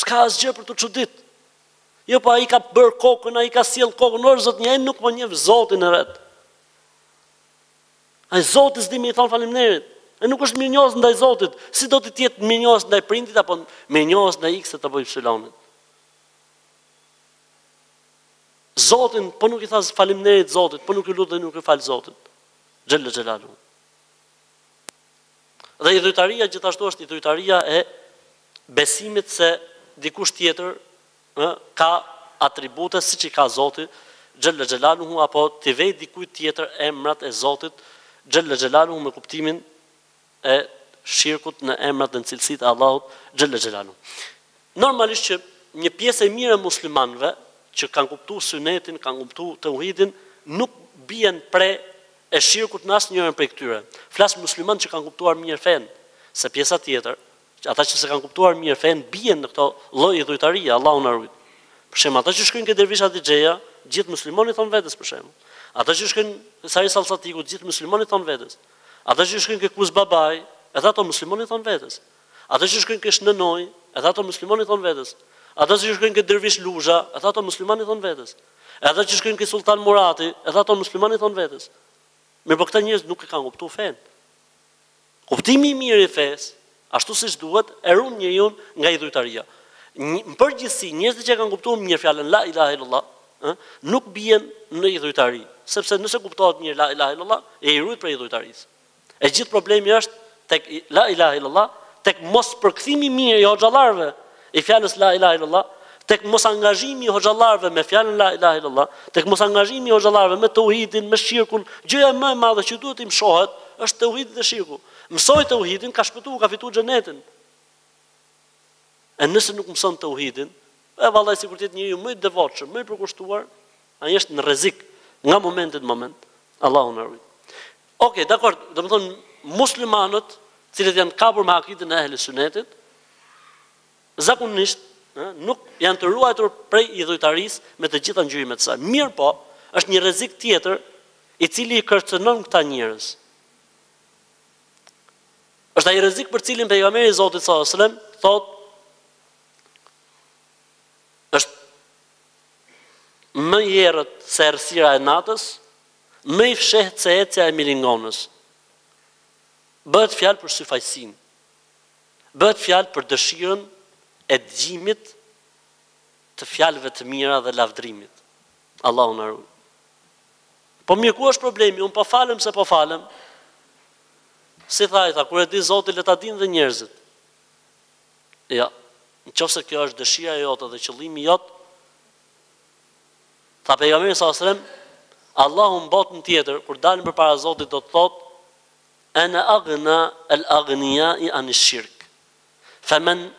S'ka asgjë për t'u çudit. Jo po ai ka bër kokën, ai ka sjell kokën, or zotni nuk po njeh Zotin e vet. Ai Zotit s'di me i thënë faleminderit. Ai nuk është mirënjohës ndaj Zotit, si do të jetë mirënjohës ndaj prindit apo mirënjohës ndaj X-it apo Y-it. Zotin, po nuk i tha faleminderit Zotit, po nuk iu lut dhe nuk iu fal Zotit xhelle xhelaluhu. Dhe idhujtaria gjithashtu është idhujtaria e besimit se dikush tjetër ë ka atribute siç i ka Zoti xhelle xhelaluhu apo t'i vejë dikujt tjetër emrat e Zotit xhelle xhelaluhu me kuptimin e shirkut në emrat dhe në cilësitë e Allahut xhelle xhelaluhu. Normalisht që një pjesë e mirë e muslimanëve që kanë kuptu synetin, kanë kuptu teuhidin nuk bien pre e shirkut në asnjërën prej këtyre. Flas muslimanët që kanë kuptuar mirë fenë, se pjesa tjetër, ata që s'e kanë kuptuar mirë fenë bien në këto lloj idhujtarie, Allahu na rujt. Për shembull, ata që shkojnë ke Dervish Hatixheja, gjithë musliman i thonë vetes për shembull. Ata që shkojnë Sari Salltikut, gjithë musliman i thonë vetes. Ata që shkojnë ke Kuz Babai, edhe ato musliman i thonë vetes. Ata që shkojnë ke Shna Noi, edhe ato musliman i thonë vetes. Ata që shkojnë ke Dervish Luzha, edhe ato musliman i thonë vetes. Edhe që shkojnë ke Sulltan Murati, edhe ato musliman i thonë vetes. Mirëpo këta njerëz nuk e kanë kuptu fenë. Kuptimi i mirë i fesë, ashtu siç duhet, e ruan njeriu nga idhujtaria. Në përgjithësi, njerëzit që e kanë kuptu mirë fjalën La ilahe illallah, ë, nuk bien në idhujtari, sepse nëse kuptohet mirë La ilahe illallah, je i rujt prej idhujtarisë. E gjithë problemi është tek la ilaha illallah, tek mospërkthimi i mirë i hoxhallarëve i fjalës la ilaha illallah, tek mosangazhimi i hoxhallarëve me fjalën la ilaha illallah, tek mosangazhimi i hoxhallarëve me teuhidin, me shirkun, gjëja më e madhe që duhet t'i mshohet është teuhidi dhe shirku. Mësoi teuhidin, ka shpëtu, ka fitu xhenetin. E nëse nuk mëson teuhidin, e vallai sikur të jetë njeriu më i devotshëm, më i përkushtuar, Ai është në rrezik nga momenti në moment. Allahu na rujt. Ok, dakord, domethënë muslimanët, të cilët janë kapur me akiden e ehli sunetit, zakonisht, ë, nuk janë të ruajtur prej idhujtarisë me të gjitha ngjyrimet e saj. Mirëpo, është një rrezik tjetër i cili i kërcënon këta njerëz. Është ai rrezik për cilin pejgamberi i Zotit sallallahu alajhi wasallam thotë më i errët se errësira e natës, më i fshehtë se ecja e milingonës. Bëhet fjalë për syfaqësinë. Bëhet fjalë për dëshirën e dëgjimit të fjalëve të mira dhe lavdërimit. Allahu na rujt. Po mirë, ku është problemi? Unë po falem se po falem. Si tha ai, tha, kur e di Zoti le ta dinë dhe njerëzit. Jo. Në qoftë se kjo është dëshira jote dhe qëllimi jot, tha Pejgamberi sallallahu alejhi ve sellem, Allahu në botën tjetër, kur dalin përpara Zotit do të thotë, Ana aghna al-aghniyai an ash-shirk. Faman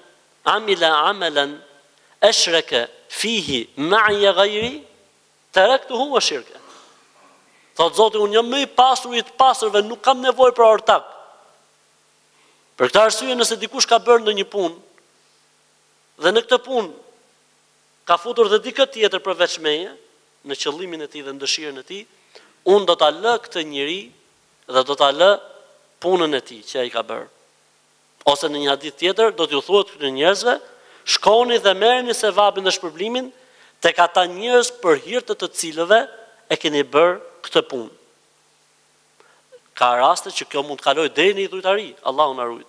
amila amalan ashraka fihi ma'i ghayri taraktuhu wa shirka. Thotë Zoti, unë jam më i pasuri i të pasurve, nuk kam nevojë për ortak. Për këtë arsye nëse dikush ka bërë ndonjë punë dhe në këtë punë ka futur dhe dikë tjetër përveç meje, në qëllimin e tij dhe në dëshirën e tij, unë do ta lë këtë njeri dhe do ta lë punën e tij që ai ka bërë. Ose në një hadith tjetër do t'iu thuhet këtyre njerëzve, shkoni dhe merrni sevapin dhe shpërblimin tek ata njerëz për hir të të cilëve e keni bërë këtë punë. Ka raste që kjo mund të kalojë deri në idhujtari, Allahu na rujt.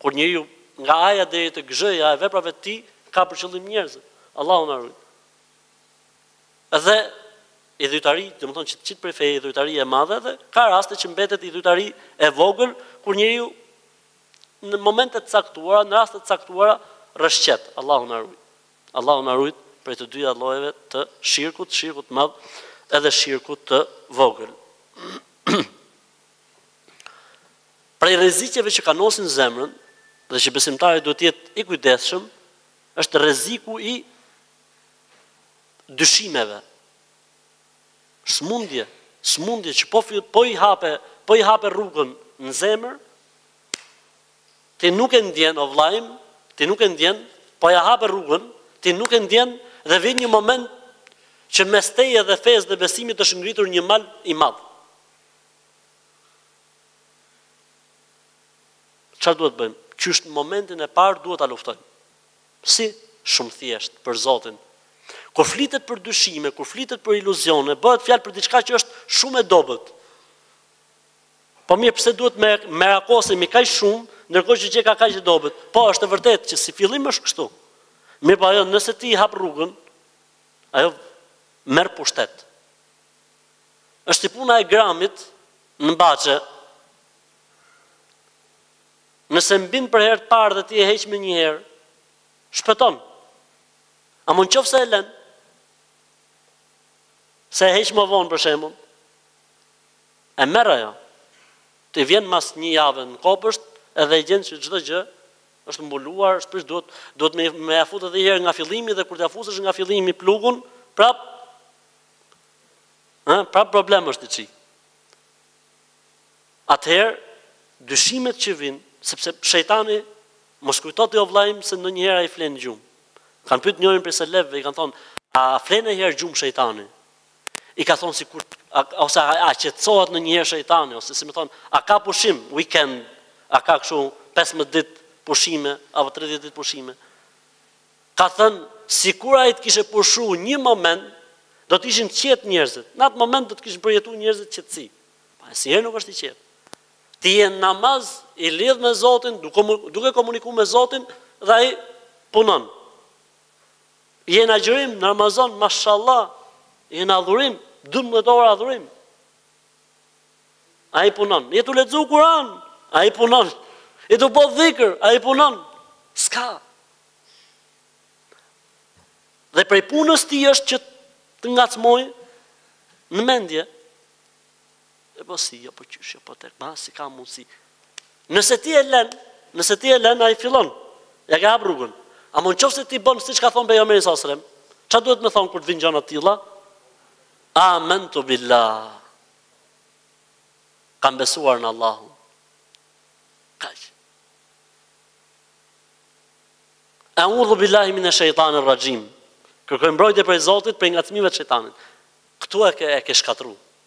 Kur njeriu nga A-ja deri te Zh-ja e veprave të tij ka për qëllim njerëzit, Allahu na rujt. Dhe idhujtari, domethënë që të qit prej feje idhujtari e madhe dhe ka raste që mbetet idhujtari e vogël kur njeriu në momente të caktuara, në raste të caktuara rrëshqet, Allahu na rujt. Allahu na rujt prej të dyja llojeve të shirkut, shirkut të madh edhe shirkut të vogël. Prej rreziqeve që kanosin zemrën dhe që besimtari duhet të jetë i kujdesshëm, është rreziku i dyshimeve. Smundje, smundje që po po i hape, po i hape rrugën në zemër, Ti nuk e ndjen o vlla im, ti nuk e ndjen, po ia hape rrugën, ti nuk e ndjen dhe vjen një moment që mes teje dhe fesë dhe besimit është ngritur një mal i madh. Çfarë duhet të bëjmë? Qysh në momentin e parë duhet ta luftojmë. Si? Shumë thjesht, për Zotin. Kur flitet për dyshime, kur flitet për iluzione, bëhet fjalë për diçka që është shumë e dobët. Po mirë pse duhet merakosemi kaq shumë, ndërkohë që qenka kaq e dobët. Po, është e vërtetë që si fillim është kështu. Mirëpo ajo nëse ti i hap rrugën, ajo merr pushtet. Është si puna e gramit në baçe. Nëse mbin për herë të parë dhe ti e heq menjëherë, shpëton. Ama në qoftë se e len, se e heq më vonë për shembull. E merr ajo. Ti vjen mas një jave në kopësht edhe e gjen që çdo gjë është mbuluar, është prish, duhet duhet me me ja fut edhe një herë nga fillimi dhe kur t'ia fusësh nga fillimi plugun, prap ë, prap problem është i ri. Atëherë dyshimet që vijnë, sepse shejtani mos kujto ti o vëlla im se ndonjëherë ai flen gjumë. Kanë pyet njërin prej selefëve, i kanë thonë, a flen ndonjëherë gjumë shejtani? I ka thonë, sikur ose a qetësohet ndonjëherë shejtani ose si me thonë, a ka pushim weekend, a ka kështu 15 ditë pushime apo 30 ditë pushime. Ka thënë sikur ai të kishe pushu një moment, do të ishin qetë njerëzit. Në atë moment do të kishin përjetuar njerëzit qetësi. Po asnjëherë nuk është i qetë. Ti je në namaz i lidh me Zotin, duke duke komuniku me Zotin dhe ai punon. Je në agjërim në Ramazan, mashallah, je në adhurim, 12 orë adhurim. Ai punon, je tu lexu Kuran, ai punon, je tu bo dhikër, ai punon, s'ka. Dhe prej punës tij është që të ngacmojë në mendje, E po si, jo po qysh, jo po tek, ma si ka mundësi. Nëse ti e len, nëse ti e len, ai fillon, ia ke hap rrugën. Ama në qoftë se ti bon, siç ka thonë Pejgamberi alejhi selam, ça duhet me thonë kur të vijnë gjona të tilla? Amentu billah. Kam besuar në Allahun. Kaq. Eudhu billahi minesh-shejtanirr-rraxhim. Kërkoj mbrojtje prej Zotit prej ngacmimeve të shejtanit. Këtu e ke, e ke shkatrru.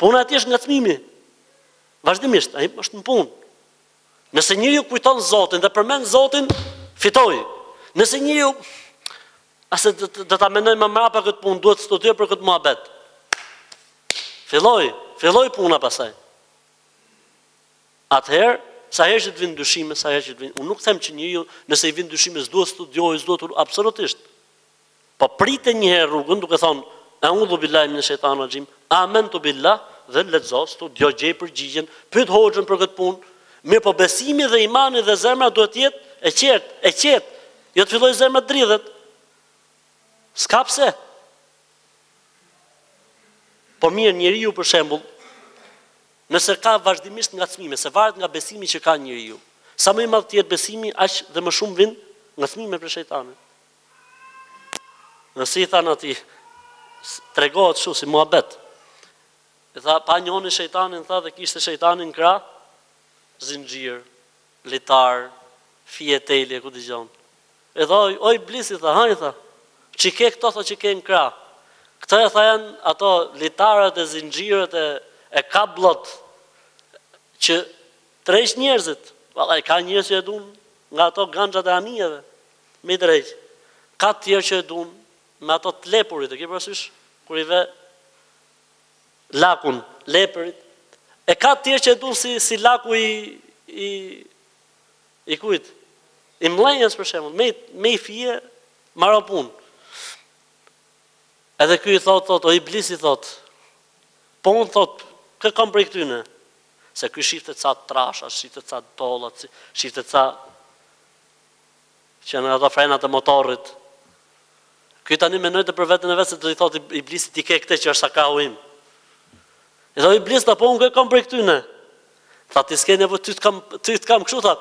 Puna e tij është ngacmimi. Vazhdimisht ai është në punë. Nëse njeriu kujton Zotin dhe përmend Zotin, fitoi. Nëse njeriu hë se do ta menoj ma mrapa këtë punë, duhet studioj për këtë muhabet. Filloi, filloi puna pasaj. Atëherë, sa herë që të vinë dyshime, sa herë që të vinë, unë nuk them që njeriu nëse i vinë dyshime s'duhet studiojë, s'duhet absolutisht. Po prite një herë rrugën duke thonë E'udhu billahi mine shejtani rrajim, Amentu billah dhe lexo, studio, gjej përgjigjen, pyet hoxhën për këtë punë. Mirëpo besimi dhe imani dhe zemra duhet të jetë e qetë, e qetë, jo të fillojë zemra të dridhet. S'ka pse. Po mirë, njeriu për shembull, nëse ka vazhdimisht ngacmime, se varet nga besimi që ka njeriu. Sa më i madh të jetë besimi, aq dhe më shumë vinë ngacmime prej shejtanit. Siç i thanë atij, Tregohet kështu si muhabet. I tha, Pa njoni shejtanin, tha, dhe kishte shejtani në krah, zinxhir, litar, fije, tel e ku di gjo. I tha, O Iblis, i tha, ha, i tha, ç'i ke këto, tha, që ke në krah? Këto, i tha, janë ato litarët e zinxhirët e, e kabllot që tërheq njerëzit. Vallai, ka njerëz që e dunë nga ato ganxhat e anijeve. Me i tërheq, ka të tjerë që e dun me ato të lepurit, e ke parasysh, kur i ve lakun lepurit, e ka të tjerë që e dun si, si laku i, i, i kujt, i mllenjës për shembull, me, me i fije, maro punë. Edhe ky i thot, thot, o iblis i thot, po unë thot, kë kam prej këtyne, se ky shifte ca trasha, shifte ca t'holla, shifte ca Që janë ato frenat e motorrit. Ky tani menonte për veten e vet se do i thotë Iblisi ti ke këtë që është sa krahu im. I tha Iblis tha po unë kë kam prej këtyne. Tha ti s'ke nevojë ty të kam ty të kam kështu tha.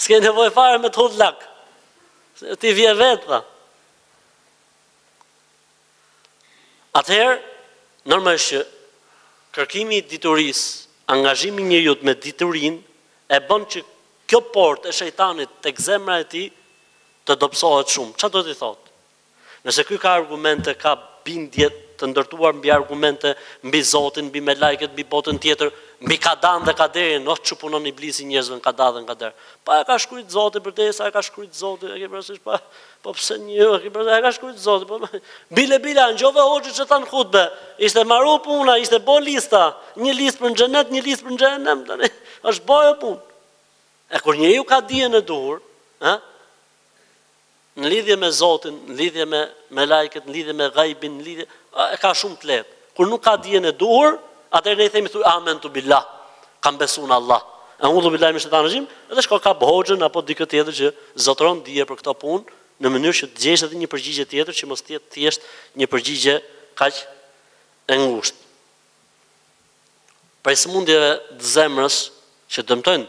S'ke nevojë fare me të hudh lak. Ti vje vet tha. atëherë normalisht që kërkimi i diturisë, angazhimi i njeriut me diturinë e bën që kjo portë e shejtanit tek zemra e tij të dobësohet shumë. Ça do t'i thotë? Nëse ky ka argumente, ka bindje të ndërtuar mbi argumente, mbi Zotin, mbi melajket, mbi botën tjetër, mbi kadanë dhe kaderin, oh ç'u punon iblisi njerëzve në kada dhe në kader. Po e ka shkryt Zoti për te, s'e ka shkryt Zoti, e ke parasysh pa, Po pse një, e ka shkrujt Zoti, po bile bile, ndëgjova hoxhën që tha në hutbe, ishte maru puna, ishte bo lista, një listë për në xhenet, një listë për në xhehenem, tani, është bo ajo punë. E kur njeriu ka dijen e duhur, ha? në lidhje me zotin, në lidhje me melaiket, në lidhje me gajbin, në lidhje, e ka shumë të letë. Kur nuk ka dijen e duhur, atëherë ne i themi thuj Amentu billah, kam besu në Allah, E'udhu billahi minash shejtanir rrajim, edhe shko kape hoxhën apo dikë tjetër që zotëron dije për këto punë, në mënyrë që të gjejsh edhe një përgjigje tjetër që mos të jetë thjesht një përgjigje kaq e ngushtë. Prej sëmundjeve të zemrës që dëmtojnë,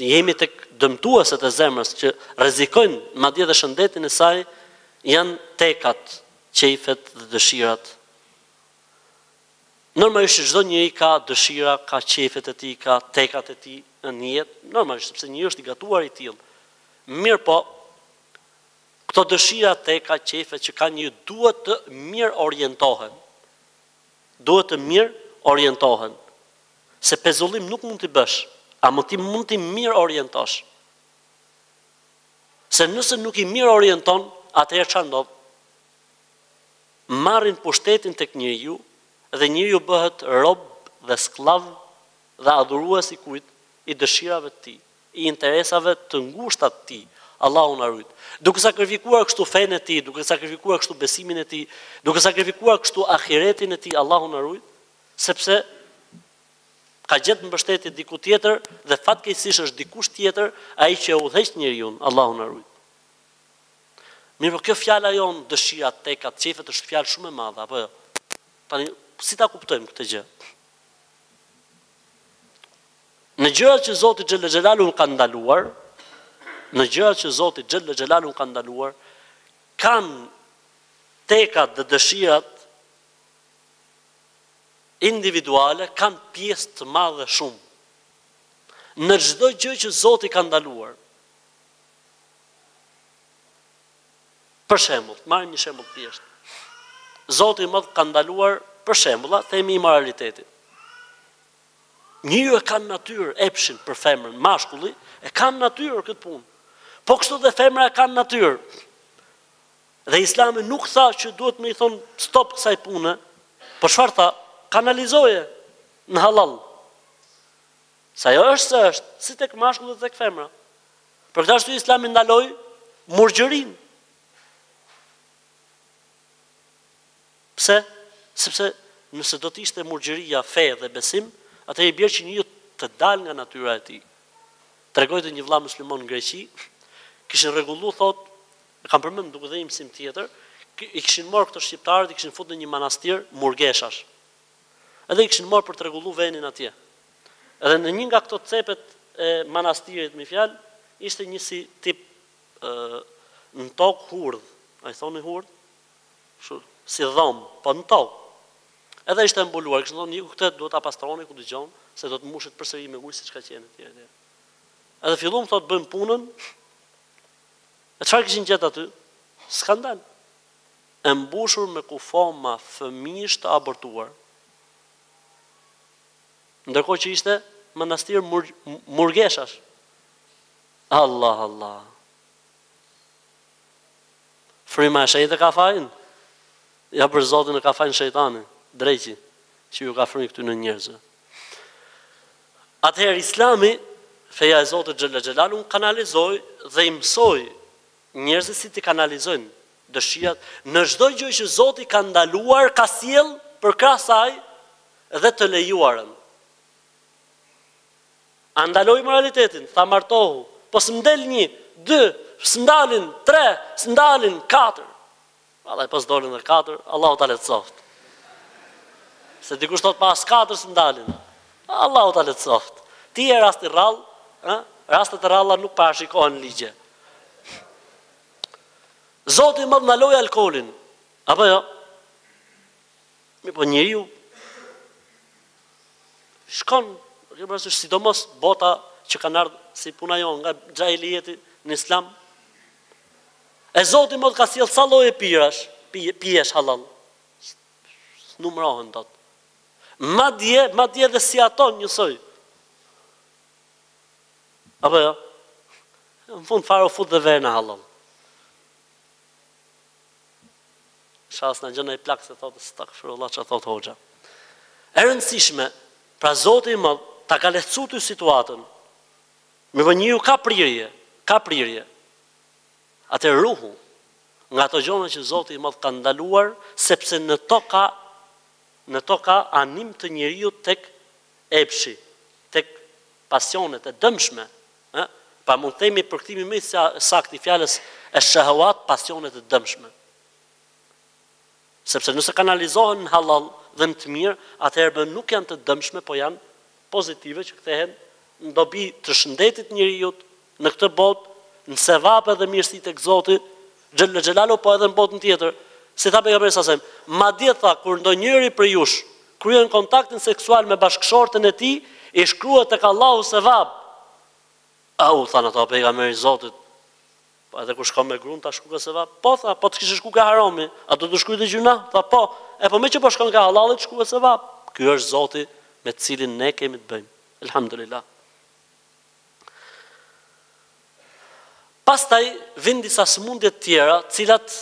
jemi tek dëmtueset e zemrës që rrezikojnë madje edhe shëndetin e saj, janë tekat, qejfet dhe dëshirat Normalisht çdo njeri ka dëshira, ka qejfet e tij, ka tekat e tij në jetë, normalisht, sepse njeriu është i gatuar i tillë. Mirëpo, këto dëshira, teka, qejfe që ka njeriu duhet të mirë orientohen. Duhet të mirë orientohen. Se pezullim nuk mund t'i bësh, ama ti mund t'i mirë orientosh. Se nëse nuk i mirë orienton, atëherë çfarë ndodh? marrin pushtetin tek njeriu dhe njeriu bëhet rob dhe skllav dhe adhurues i kujt, i dëshirave të tij, i interesave të ngushta të tij, Allahu na rujt, duke sakrifikuar kështu fenë e tij, duke sakrifikuar kështu besimin e tij, duke sakrifikuar kështu ahiretin e tij, Allahu na rujt, sepse ka gjet mbështetje diku tjetër dhe fatkeqësisht është dikush tjetër ai që e udhëheq njeriun, Allahu na rujt. Mirëpo kjo fjala jonë dëshirat, tekat, qejfet është fjalë shumë e madhe, apo jo? Tani, si ta kuptojmë këtë gjë? Në gjërat që Zoti Xhelle Xhelalu ka ndaluar, në gjërat që Zoti Xhelle Xhelalu ka ndaluar, kanë tekat dhe dëshirat individuale kanë pjesë të madhe shumë. Në çdo gjë që Zoti ka ndaluar, Për shembull, të marrim një shembull të thjeshtë. Zoti i Madh ka ndaluar për shembull, themi imoralitetin. Njeriu e ka natyrë epshin për femrën, mashkulli e ka natyrë këtë punë. Po kështu dhe femra e ka natyrë. Dhe Islami nuk tha që duhet me i thon stop kësaj pune. Po çfarë tha? Kanalizoje në halal. Se ajo është siç është, si tek mashkulli dhe tek femra. Për këtë arsye Islami ndaloi murgjërinë. Pse? Sepse nëse do të ishte murgjëria fe dhe besim, atëherë i bie që njeriu të dalë nga natyra e tij. Tregonte një vëlla musliman në Greqi, kishin rregullu thot, e kam përmend duket dhe në një mësim tjetër, i kishin marrë këto shqiptarët, i kishin fut në një manastir murgeshash. Edhe i kishin marrë për të rregullu venin atje. Edhe në një nga këto cepet e manastirit me një fjalë, ishte një si tip ë në tokë hurdhë, a i thoni hurdhë? Kështu, si dhomë, po në tokë. Edhe ishte e mbuluar, i kishin thonë ik këtë duhet ta pastroni ku di gjo se do të mbushet përsëri me ujë siç ka qenë etj etj. Edhe fillun thotë bëjnë punën, e çfarë kishin gjetë aty? Skandal. e mbushur me kufoma fëmijësh të abortuar, ndërkohë që ishte manastir murgeshash. Allah, Allah. Fryma e shejtë e ka fajin? Jo për Zotin e ka fajin shejtani, dreqi, që ju ka frynë këtyne njerëzve. Atëherë islami, feja e Zotit Xhel-le Xhelaluhu, kanalizoi dhe i mësoi Njerëzit si t'i kanalizojnë dëshirat në çdo gjë që Zoti ka ndaluar, ka sjellë përkrah saj dhe të lejuarën. A ndaloi imoralitetin, tha martohu, po s'më del një, dy, s'më dalin, tre, s'më dalin, katër. Vallai po s'dolën dhe katër, Allahu ta lehtsoft. Se dikush thot po as katër s'më dalin. Allahu ta lehtsoft. Ti je rast i rrallë, ë? Rastet e rralla nuk parashikohen në ligje. Zoti i Madh ndaloi alkoolin. Apo jo? Mirëpo njeriu shkon, kij parasysh sidomos bota që kanë ardhur si puna jonë nga xhahilijeti në islam, E zoti i madh të ka sjell sa lloje pirash, pijesh hallall. S'numërohen dot. Madje, madje edhe si ato njësoj. Apo jo? Në fund fare u fut dhe verë në hallall. Shas në gjënë e plakë se thotë, estagfirullah ça thotë hoxha. E rëndësishme, pra zoti i madh ta ka lehtësu ty situatën, meqë njeriu ka prirje, ka prirje, Atëherë ruhu nga ato gjona që Zoti i Madh ka ndaluar, sepse në to ka në to ka anim të njeriut tek epshi, tek pasionet e dëmshme, ë? Pra mund të themi përkthimi më i saktë i fjalës esh-shehewat, pasionet e dëmshme. Sepse nëse kanalizohen në hallall dhe në të mirë, atëherë më nuk janë të dëmshme po janë pozitive që kthehen në dobi të shëndetit të njeriut në këtë botë, në sevape dhe mirësi tek Zoti xhelle xhelaluhu po edhe në botën tjetër. Si tha Pejgamberi sallallahu alejhi ve sellem, madje tha kur ndonjëri prej jush kryen kontaktin seksual me bashkëshorten e tij, i shkruhet tek Allahu sevap. Au thanë ata o Pejgamber i Zotit, Po edhe kur shkon me grun t'u shkruka sevap? Po tha, po të kishe shku ka harami, a do të shkruhej gjynah? Tha po, e po me që po shkon ka hallalli të shkruhet sevap. Ky është Zoti me të cilin ne kemi të bëjmë. Elhamdulilah. Pastaj vijnë disa sëmundje të tjera, të cilat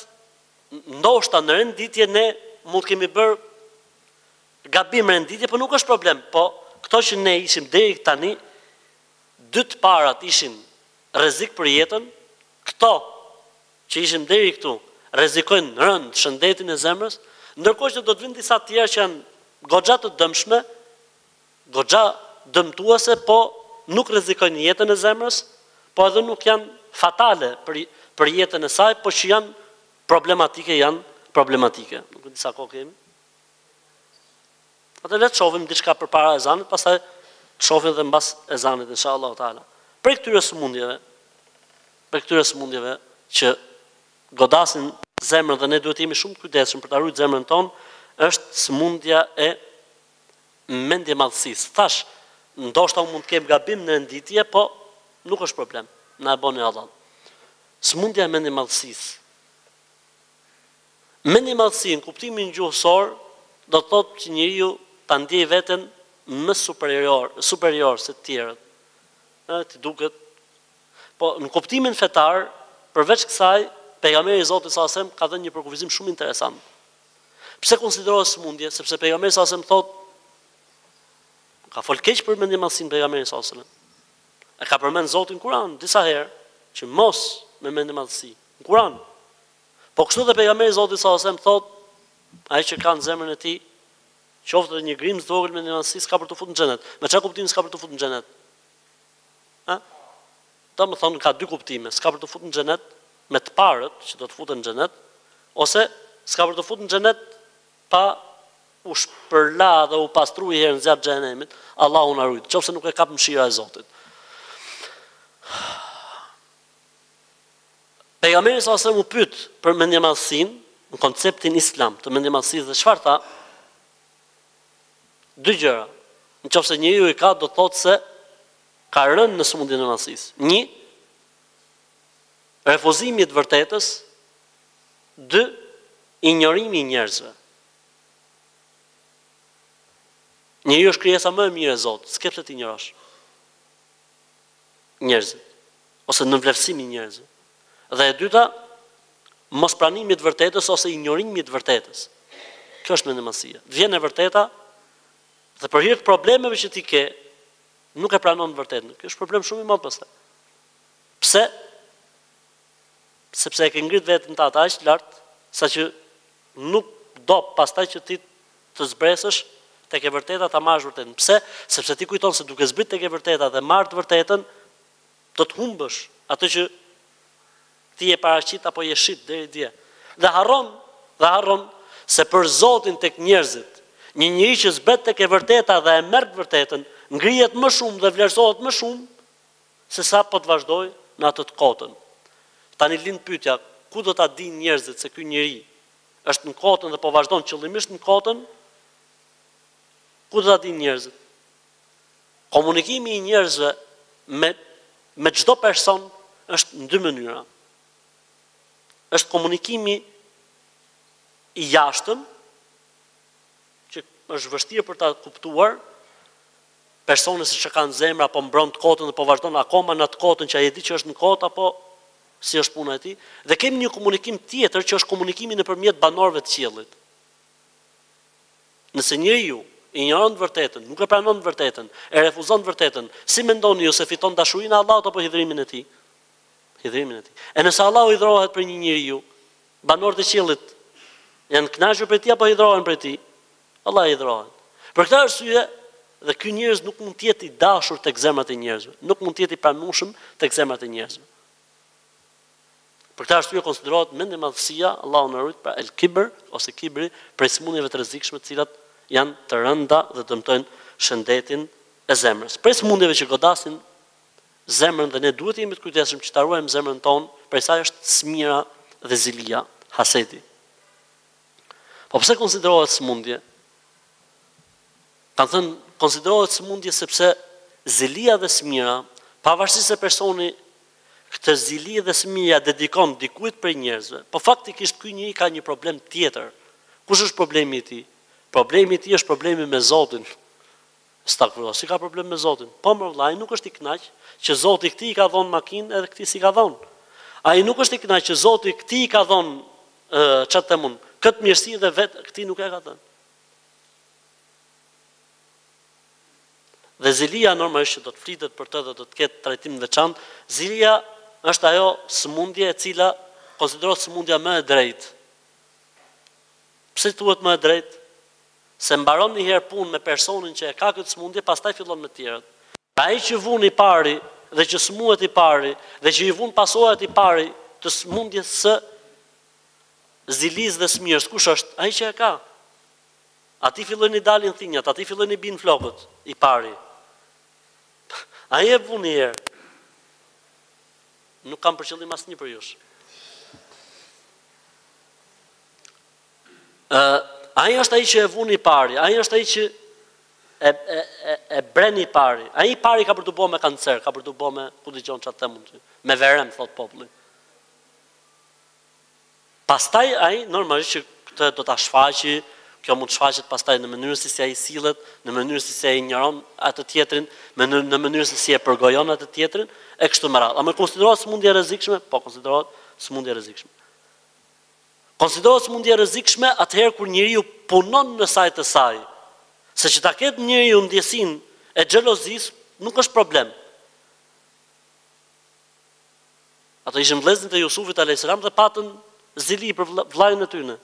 ndoshta në renditje ne mund të kemi bërë gabim renditje, po nuk është problem, po këto që ne ishim deri tani, dy të parat ishin rrezik për jetën, këto që ishim deri këtu rrezikojnë rëndë shëndetin e zemrës, ndërkohë që do të vijnë disa të tjera që janë goxha të dëmshme, goxha dëmtuese, po nuk rrezikojnë jetën e zemrës, po edhe nuk janë fatale për për jetën e saj, po që janë problematike janë problematike. Nuk e di sa kohë kemi. Atëherë le të shohim diçka përpara ezanit, pastaj të shohim edhe mbas ezanit inshallah taala. Prej këtyre sëmundjeve, prej këtyre sëmundjeve që godasin zemrën dhe ne duhet të jemi shumë të kujdesshëm për ta ruajtur zemrën tonë, është sëmundja e mendjemadhësisë. Thash, ndoshta u mund të kem gabim në renditje, po nuk është problem. Na e boni hallall. Sëmundja e mendjemadhësisë. Mendjemadhësi në kuptimin gjuhësor do të thotë që njeriu ta ndjejë veten më superior, superior se të tjerët, ë, t'i duket, po në kuptimin fetar, përveç kësaj, Pejgamberi i Zotit sallallahu alejhi ve sellem ka dhënë një përkufizim shumë interesant. Pse konsiderohet sëmundje? Sepse Pejgamberi sallallahu alejhi ve sellem thotë ka fol keq për mendjemadhësinë Pejgamberi sallallahu alejhi ve sellem. E ka përmend Zoti në Kur'an disa herë që mos me mendjemadhësi. Në Kur'an Po kështu dhe Pejgamberi i Zotit sallallahu alejhi vesellem thotë, Ai që ka në zemrën e tij qoftë edhe një grimcë të vogël mendjemadhësi s'ka për t'u futur në xhenet. Me çfarë kuptim s'ka për t'u futur në xhenet? Ë? Domethënë ka dy kuptime, s'ka për t'u futur në xhenet me të parët që do të futen në xhenet, ose s'ka për t'u futur në xhenet pa u shpërla dhe u pastrua njëherë në zjarr të xhehenemit, Allahu na rujt, qoftë se nuk e kap mëshira e Zotit. Pejgamberi sallallahu alejhi wasallam u pyet për mendjemadhësinë, në konceptin islam të mendjemadhësisë dhe çfarë tha? Dy gjëra. Në qoftë se njeriu i ka do të thotë se ka rënë në sëmundjen e madhësisë. Një, refuzimi i të vërtetës, dy, injorimi i njerëzve. Njeriu është krijesa më e mirë e Zotit, s'ke pse t'i injorosh. njerëzit ose nënvlerësimi i njerëzve. Dhe e dyta, mospranimi i të vërtetës ose injorimi i të vërtetës. Kjo është mendjemadhësia. Të vjen e vërteta dhe për hir të problemeve që ti ke, nuk e pranon të vërtetën. Ky është problem shumë i madh pastaj. Pse? sepse e ke ngrit veten tënde aq lart sa që nuk do pastaj që ti të zbresësh tek e vërteta ta marrësh vërtetën. Pse? Sepse ti kujton se duke zbrit tek e vërteta dhe marrë të vërtetën do të humbësh ato që ti je paraqit apo je shit deri dje. Dhe harron, dhe harron se për Zotin tek njerëzit, një njeri që zbret tek e vërteta dhe e merr të vërtetën, ngrihet më shumë dhe vlerësohet më shumë Se sa po të vazhdojë në atë të kotën. Tani lind pyetja, ku do ta dijnë njerëzit se ky njeri është në kotën dhe po vazhdon qëllimisht në kotën? Ku do ta dijnë njerëzit? Komunikimi i njerëzve me me çdo person është në dy mënyra. Është komunikimi i jashtëm, që është vështirë për ta kuptuar, personi siç e ka në zemër apo mbron të kotën dhe po vazhdon akoma në atë kotën që ai e di që është në kotë apo si është puna e tij dhe kemi një komunikim tjetër që është komunikimi nëpërmjet banorëve të qiellit. Nëse njeriu injoron të vërtetën, nuk e pranon të vërtetën, e refuzon të vërtetën, si mendoni ju se fiton dashurinë e Allahut apo hidhërimin e tij? Hidhërimin e tij. E nëse Allahu hidhërohet për një njeriu, banorët e qiellit janë kënaqur prej tij apo hidhërohen prej tij? Allah, hidhërohen. Për këtë arsye, dhe ky njerëz nuk mund të jetë i dashur tek zemrat e njerëzve, nuk mund të jetë i pranueshëm tek zemrat e njerëzve. Për këtë arsye konsiderohet mendjemadhësia, Allahu na rujt, pra el kibr ose kibri, prej sëmundjeve të rrezikshme të cilat janë të rënda dhe dëmtojnë shëndetin e zemrës. Prej sëmundjeve që godasin zemrën dhe ne duhet të jemi të kujdesshëm që ta ruajmë zemrën tonë, prej saj është smira dhe zilia, hasedi. Po pse konsiderohet sëmundje? Kanë thënë, konsiderohet sëmundje sepse zilia dhe smira, pavarësisht se personi këtë zili dhe smirë ia dedikon dikujt prej njerëzve, po faktikisht ky njeri ka një problem tjetër. Kush është problemi i tij? Problemi i tij është problemi me Zotin. Stagfirullah, si ka problem me Zotin? Po more vëlla, ai nuk është i kënaq që Zoti këtij i ka dhënë makinë edhe këtij s'i ka dhënë. Ai nuk është i kënaq që Zoti këtij i ka dhënë Ç'a të them unë? Këtë mirësi dhe vetë këtij nuk e ka dhënë. Dhe zilia normalisht që do të flitet për të dhe do të ketë trajtim të veçantë, zilia është ajo sëmundje e cila konsiderohet sëmundja më e drejtë. Pse thuhet më e drejtë? Se mbaron një herë punë me personin që e ka këtë smundje pastaj fillon me të tjerët. Pra ai që vun i pari dhe që smuhet i pari dhe që i vun pasojat i pari të smundjes së zilisë dhe smirës kush është? Ai që e ka. Atij fillojnë i dalin thinjat, atij fillojnë i bijnë flokët i pari. Ai e vun një herë. Nuk kam për qëllim asnjë prej jush. Ë, Ai është Ai që e vun i pari, Ai është Ai që e, e, e, e bren i pari. Ai i pari ka për t'u bo me kancer, ka për t'u bo me, ku dëgjon ça të them unë ty, me verem, thot populli. Pastaj Ai, normalisht që këtë do ta shfaqi, kjo mund të shfaqet pastaj në mënyrën se si Ai sillet, në mënyrën se si Ai injoron atë tjetrin, me në, në mënyrën se si e përgojon atë tjetrin, e kështu me radhë. Ama konsiderohet sëmundje e rrezikshme? Po, konsiderohet sëmundje e rrezikshme. Konsiderohet sëmundje e rrezikshme atëherë kur njeriu punon në sajë të saj. Se që ta ketë njeriu ndjesinë e xhelozisë nuk është problem. Ato ishin vëllezërit e Jusufit alejselam dhe patën zili për vëllain e tyre.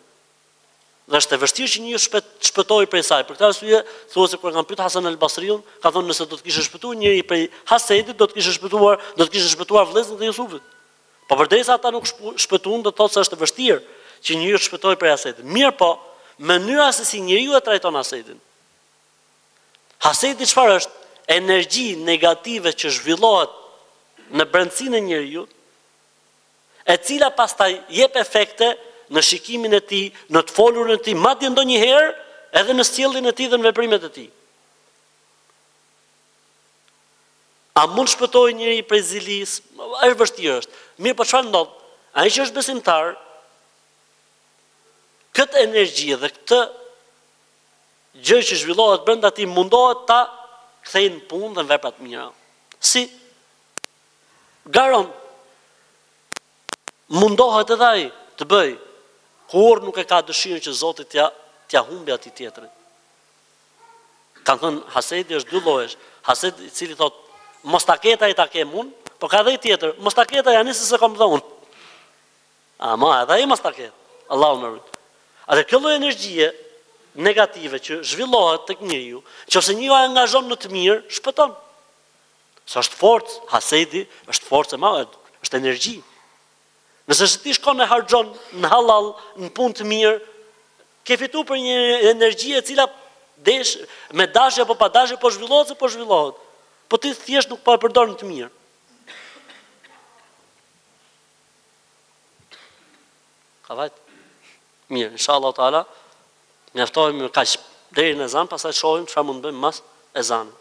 Dhe është e vështirë që njeriu shpet, shpëtojë prej saj. Për këtë arsye, thuhet se kur e kanë pyetur Hasan al-Basriun, ka thënë nëse do të kishte shpëtuar njëri prej hasedit, do të kishte shpëtuar, do të kishin shpëtuar vëllezërit e Jusufit. Po përderisa ata nuk shpëtuan do të thotë se është e vështirë që njeriu të shpëtojë prej hasedit. Mirëpo, mënyra se si njeriu e trajton hasedin. Hasedi çfarë është? Energji negative që zhvillohet në brendësinë e njeriu, e cila pastaj jep efekte në shikimin e tij, në të folurën e tij, madje ndonjëherë edhe në sjelljen e tij dhe në veprimet e tij. A mund të shpëtojë njeri prej zilisë? E vështirë është. Mirëpo çfarë ndodh? Ai që është besimtar, këtë energji dhe këtë gjë që zhvillohet brenda tij mundohet ta kthejë në punë dhe në vepra të mira. Si garon mundohet edhe ai të bëj, kurrë nuk e ka dëshirën që Zoti t'ja t'ja humbi atij tjetrin. Kanë thënë hasedi është dy llojesh, hased i cili thotë mos ta ketë ai ta kem unë, po ka dhe i tjetër, mos ta ketë ai ani se s'e kam dhe unë. Ama edhe ai mos ta ketë. Allahu na rujt. Atë kjo lloj energjie negative që zhvillohet tek njeriu, nëse njeriu e angazhon në të mirë, shpëton. Se është forcë, hasedi është forcë e madhe, është energji. Nëse se ti shkon e harxhon në hallall, në punë të mirë, ke fitu për një energji e cila desh, me dashje apo pa dashje, po zhvillohet se po zhvillohet. Po ti thjesht nuk po e përdor në të mirë. Ka vajtë? Mirë, inshallah teala, mjaftojmë me kaq deri në ezan, pastaj shohim çfarë mund të bëjmë mas ezanit.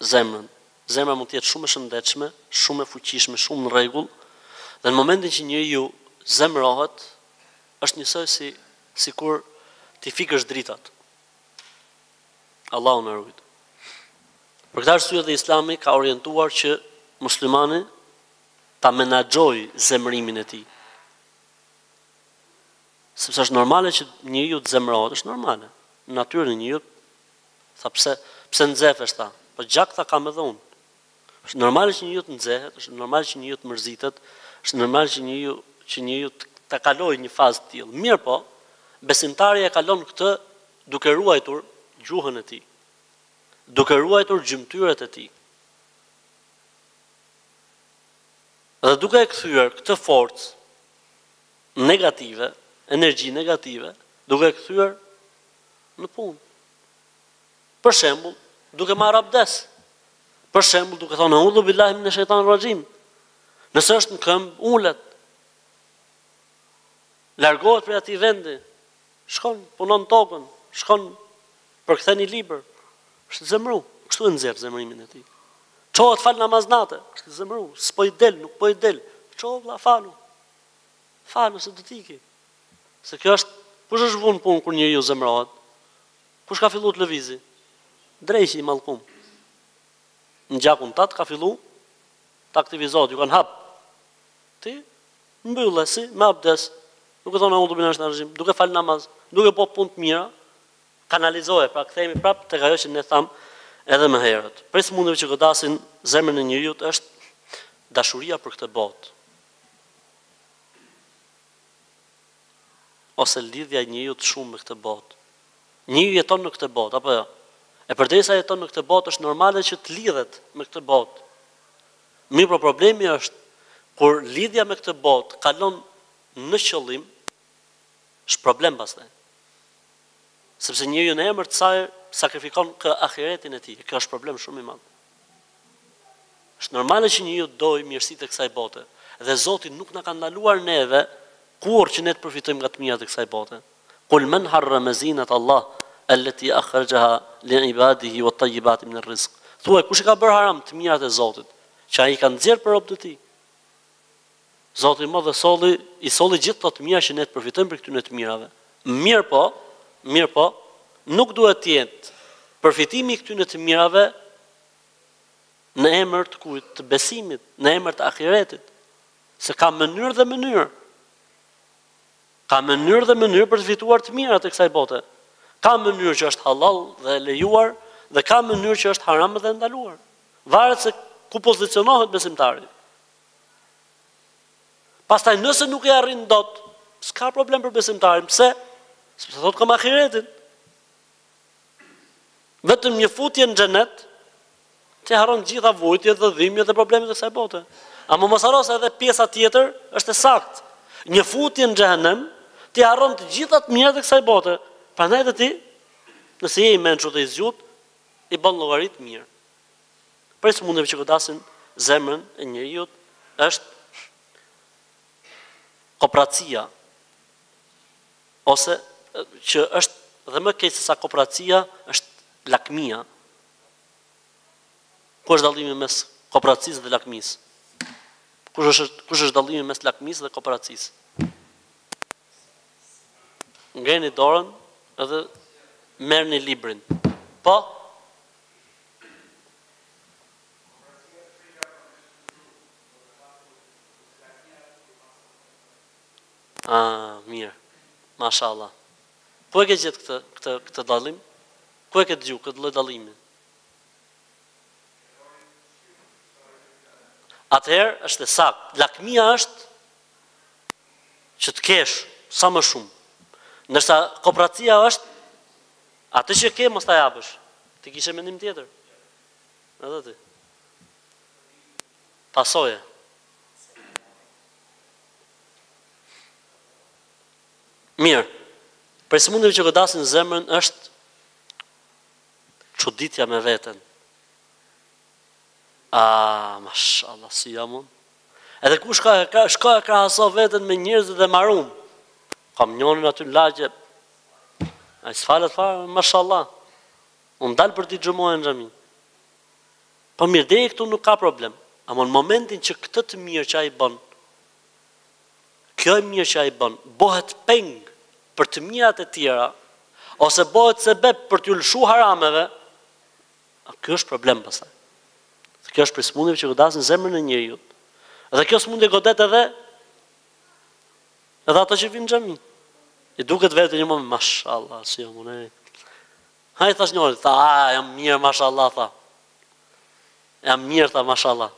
zemrën. Zemra mund të jetë shumë e shëndetshme, shumë e fuqishme, shumë në rregull, dhe në momentin që njeriu zemërohet, është njësoj si sikur t'i fikesh dritat. Allahu na ruajt. Për këtë arsye dhe Islami ka orientuar që muslimani ta menaxhojë zemërimin e tij. Sepse është normale që njeriu të zemërohet, është normale. Në natyrën e njeriu Tha pse pse nxefesh tha. Po gjak tha kam edhe unë. Është normale që njeriu të nxehet, është normale që njeriu të mërzitet, është normale që njeriu që njeriu ta kalojë një fazë të tillë. Mirëpo, besimtari e kalon këtë duke ruajtur gjuhën e tij, duke ruajtur gjymtyrët e tij. Dhe duke e kthyer këtë forcë negative, energji negative, duke e kthyer në punë. Për shembull, duke marrë abdes. Për shembull, duke thënë Eudhu billahi minesh shejtanirr rraxhim. Nëse është në këmbë, ulet. Largohet prej atij vendi. Shkon, punon tokën, shkon përkthen i libër. Është zemru, kështu e nxjerr zemrimin e tij. Çohet fal namaz nate, është zemru, s'po i del, nuk po i del. Ço vlla falu. Falu se do të ikë. Se kjo është kush është vunë punë kur njeriu zemërohet? Kush ka fillu të lëvizi? Dreqi i mallkum. Në gjakun tat ka fillu të aktivizohet, jua kanë hap. Ti mbylle si me abdes, duke thonë eudhu billahi minesh shejtani raxhim, duke fal namaz, duke bo punë të mira, kanalizoje, pra kthehemi prap tek ajo që ne thamë edhe më herët. Prej sëmundjeve që godasin zemrën e njeriut është dashuria për këtë botë. Ose lidhja e njeriut shumë me këtë botë. Njeriu jeton në këtë botë, apo jo? E përderisa jeton në këtë botë është normale që të lidhet me këtë botë. Mirëpo problemi është kur lidhja me këtë botë kalon në qëllim, është problem pastaj. Sepse njeriu në emër të saj sakrifikon kë ahiretin e tij. E kjo është problem shumë i madh. Është normale që njeriu të dojë mirësitë e kësaj bote. Dhe Zoti nuk na ka ndaluar neve kurrë që ne të përfitojmë nga të mirat e kësaj bote. Kul men harrame zinetallah elleti ahrexhaha li ibadihi uet tajjibati miner rizk. Thuaj, kush i ka bërë haram të mirat e Zotit, që Ai i ka nxjerrë për robët e Tij? Zoti i madh e solli, i solli gjithë këto të mira që ne të përfitojmë prej këtyre të mirave. Mirëpo, mirëpo, nuk duhet të jetë përfitimi i këtyre të mirave në emër të kujt? Të besimit, në emër të ahiretit. Se ka mënyrë dhe mënyrë. Ka mënyrë dhe mënyrë për të fituar të mirat e kësaj bote. Ka mënyrë që është hallall dhe e lejuar dhe ka mënyrë që është haram dhe e ndaluar. Varet se ku pozicionohet besimtari. Pastaj nëse nuk e arrin dot, s'ka problem për besimtarin. Pse? Sepse thotë kam ahiretin. Vetëm një futje në xhenet t'i harron gjitha vujtjet dhe dhimbjet dhe problemet e kësaj bote. Ama mos harro se edhe pjesa tjetër, është e saktë. Një futje në xhehenem t'i harron të gjitha të mirat e kësaj bote. Prandaj edhe ti, nëse je i mençur dhe i zgjut, i bën llogaritë mirë. Prej sëmundjeve që godasin zemrën e njeriut është kopracia ose që është dhe më keq se sa kopracia është lakmia. Kush është dallimi mes kopracisë dhe lakmisë? Kush është kush është dallimi mes lakmisë dhe kopracisë? Ngreni dorën edhe merrni librin. Po? Ah, mirë. Mashallah. Ku e ke gjetë këtë këtë këtë dallim? Ku e ke dëgju këtë lloj dallimi? Atëherë është e saktë. Lakmia është që të kesh sa më shumë. Ndërsa koprracia është Atë që ke mos ta japësh. Ti kishe mendim tjetër? Edhe ti. Pasoje. Mirë. Prej sëmundjeve që godasin zemrën është çuditja me veten. Ah, mashallah, si jam unë. Edhe ku shkon, e krahason veten me njerëzit dhe marrë komshinë aty në lagje, Ai s'falet fare, mashallah. Unë dal për ditë xhumaje në xhami. Po mirë, deri këtu nuk ka problem. Ama në momentin që këtë të mirë që ai bën, kjo e mirë që ai bën, bëhet peng për të mirat e tjera, ose bëhet sebep për t'iu lëshu harameve, ky është problem pastaj. Dhe kjo është prej sëmundjeve që godasin zemrën e njeriut. Dhe kjo sëmundje godet edhe Edhe ata që vinë në xhami. I duket vetja një moment, mashallah, si jam unë. Ha i thash njëri, tha, a, jam mirë, mashallah, tha. Jam mirë, tha, mashallah.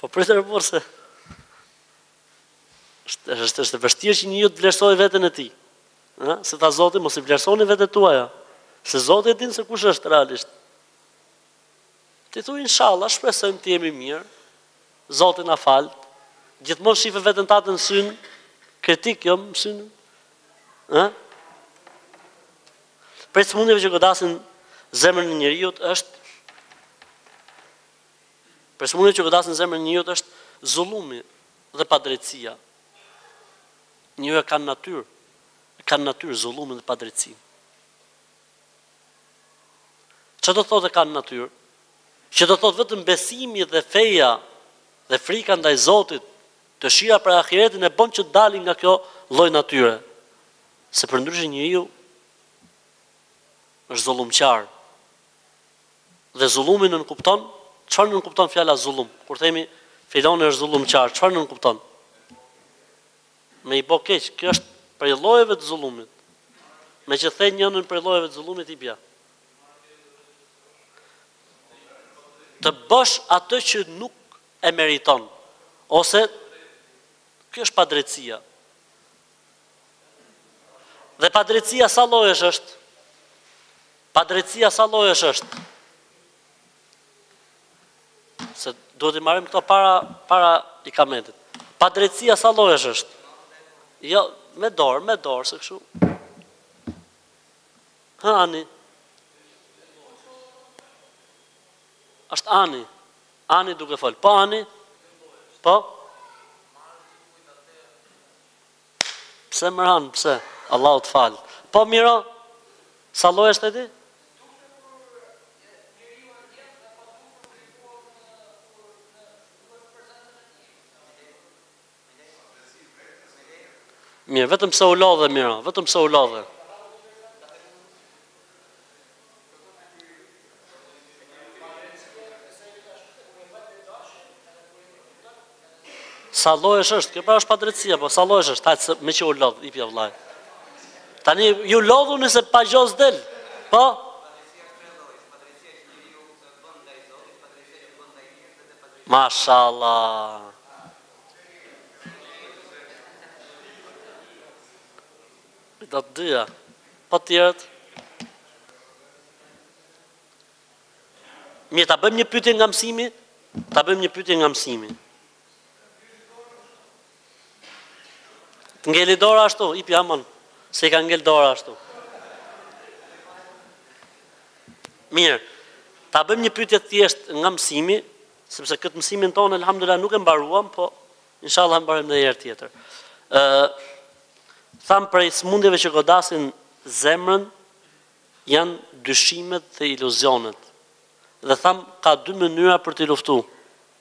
Po pritë e burë se... Është është e vështirë që njeriu të vlerësojë veten e tij. Ha? Se tha Zoti, mos i vlerësoni vetet tuaja. Se Zoti e din se kush është realisht. Ti thu inshalla shpresojmë të jemi mirë zoti na faltë gjithmonë shife veten tate në synë kritik jo në synë ë prej sëmundjeve që godasin zemrën e njeriut është prej sëmundjeve që godasin zemrën e njeriut është zullumi dhe padrejtësia njerëzit e kanë natyrë e kanë natyrë zullumin dhe padrejtësinë Ç'do të thotë e kanë natyrë? Që do të thotë vetëm besimi dhe feja dhe frika ndaj Zotit, dëshira për ahiretin e bën që të dalin nga kjo lloj natyre. Se përndryshe njeriu është zullumqar. Dhe zullumi nënkupton, çfarë nënkupton fjala zullum? Kur themi filoni është zullumqar, çfarë nënkupton? Me i bo keq, kjo është prej llojeve të zullumit. Me që the njërën prej llojeve të zullumit ipja. Të bësh atë që nuk e meriton, ose kjo është padrejtësia. Dhe padrejtësia sa llojesh është? Padrejtësia sa llojesh është? Se duhet t'i marrim këto para para i kamentit. Padrejtësia sa llojesh është. Jo, me dorë, me dorë, se kështu. Hë, Ani. Është Ani. Ani duke folë. Po, Ani? Po? Pse m'ran pse? Allahu të faltë. Po Miro, sa lloj është ti? Mirë, vetëm se u lodhe Miro, vetëm se u lodhe. Sa llojesh është? Kjo pra është padrejtësia, po sa llojesh është? Hajt, meqë u lodhe, ipja, vlla. Tani, ju lodhë unë se pa gjozë del. Po? Mashallah. Këta të dyja, po të tjerët? Mirë, ta bëjmë një pyetje nga mësimi? Ta bëjmë një pyetje nga mësimi. Të ngeli dora ashtu, ipja, se i ka ngel dora ashtu. Mirë, ta bëjmë një pyetje të thjeshtë nga mësimi, sepse këtë mësimin tonë, elhamdulilah, nuk e mbaruam, po Inshallah e mbarojmë ndonjë herë tjetër. Ë thamë prej sëmundjeve që godasin zemrën janë dyshimet dhe iluzionet. Dhe thamë ka dy mënyra për t'i luftu.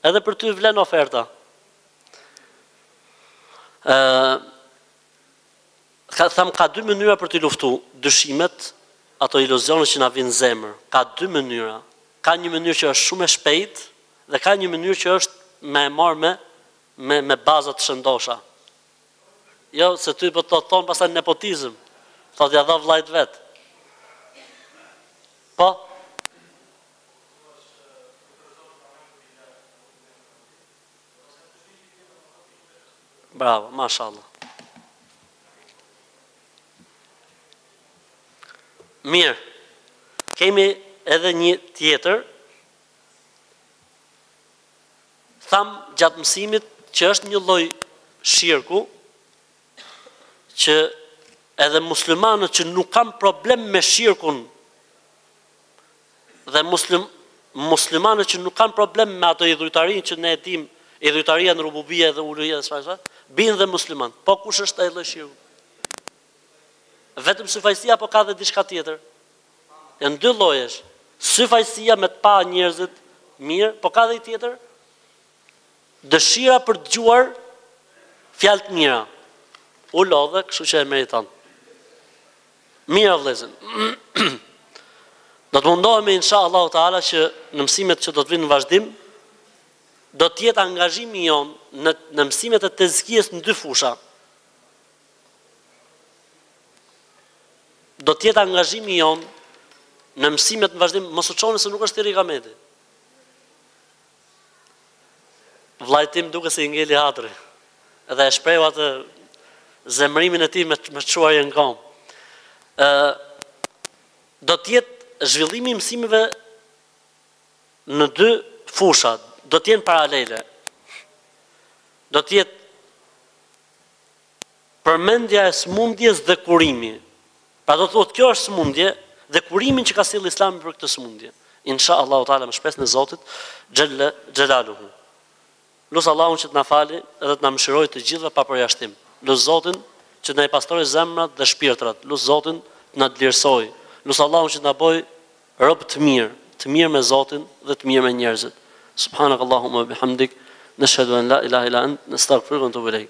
Edhe për ty vlen oferta. Ë ka thamë ka dy mënyra për t'i luftu, dyshimet, ato iluzionet që na vijnë në zemër. Ka dy mënyra. Ka një mënyrë që është shumë e shpejtë dhe ka një mënyrë që është me e marrë me me me baza të shëndosha. Jo, se ty po të thonë pastaj nepotizëm. Thotë ja dha vllajt vet. Po? Bravo, mashallah. Mirë. Kemi edhe një tjetër. Tham gjatë mësimit që është një lloj shirku që edhe muslimanët që nuk kanë problem me shirkun dhe muslimanët që nuk kanë problem me atë idhujtarinë që ne e dimë, idhujtaria në rububije dhe uluhije dhe çfarë çfarë, bijnë dhe muslimanë. Po kush është ai lloj shirku? Vetëm syfajësia apo ka dhe diçka tjetër? Janë dy lloje. Syfajësia me të pa njerëzit mirë, po ka dhe një tjetër? Dëshira për të dëgjuar fjalë të mira. U lodhe, kështu që e meriton. Mirë vëllezër. Do të mundohemi inshallah taala që në mësimet që do të vijnë në vazhdim do të jetë angazhimi jonë në në mësimet e tezkies në dy fusha. Do të jetë angazhimi jonë në mësimet në vazhdim mos u çoni se nuk është bërë kijameti. Vllait tim duket se i ngeli hatri dhe e shprehu atë zemërimin e tij me çuarje në këmbë. Ë do të jetë zhvillimi i mësimeve në dy fusha, do të jenë paralele. Do të jetë Përmendja e sëmundjes dhe kurimi. Pra do të thotë kjo është sëmundje dhe kurimi që ka sjellë Islami për këtë sëmundje. Insha Allahu Teala me shpresë në Zotin xhelle xhelaluhu. Lus Allahun që të na fali dhe të na mëshirojë të gjithëve pa përjashtim. Lus Zotin që të na i pastrojë zemrat dhe shpirtrat. Lus Zotin të na dëlirësojë. Lus Allahun që të na bëjë rob të mirë, të mirë me Zotin dhe të mirë me njerëzit. Subhanakallahumma wa bihamdik, nashhadu an la ilaha illa ant, nastaghfiruke wa natubu ilejk.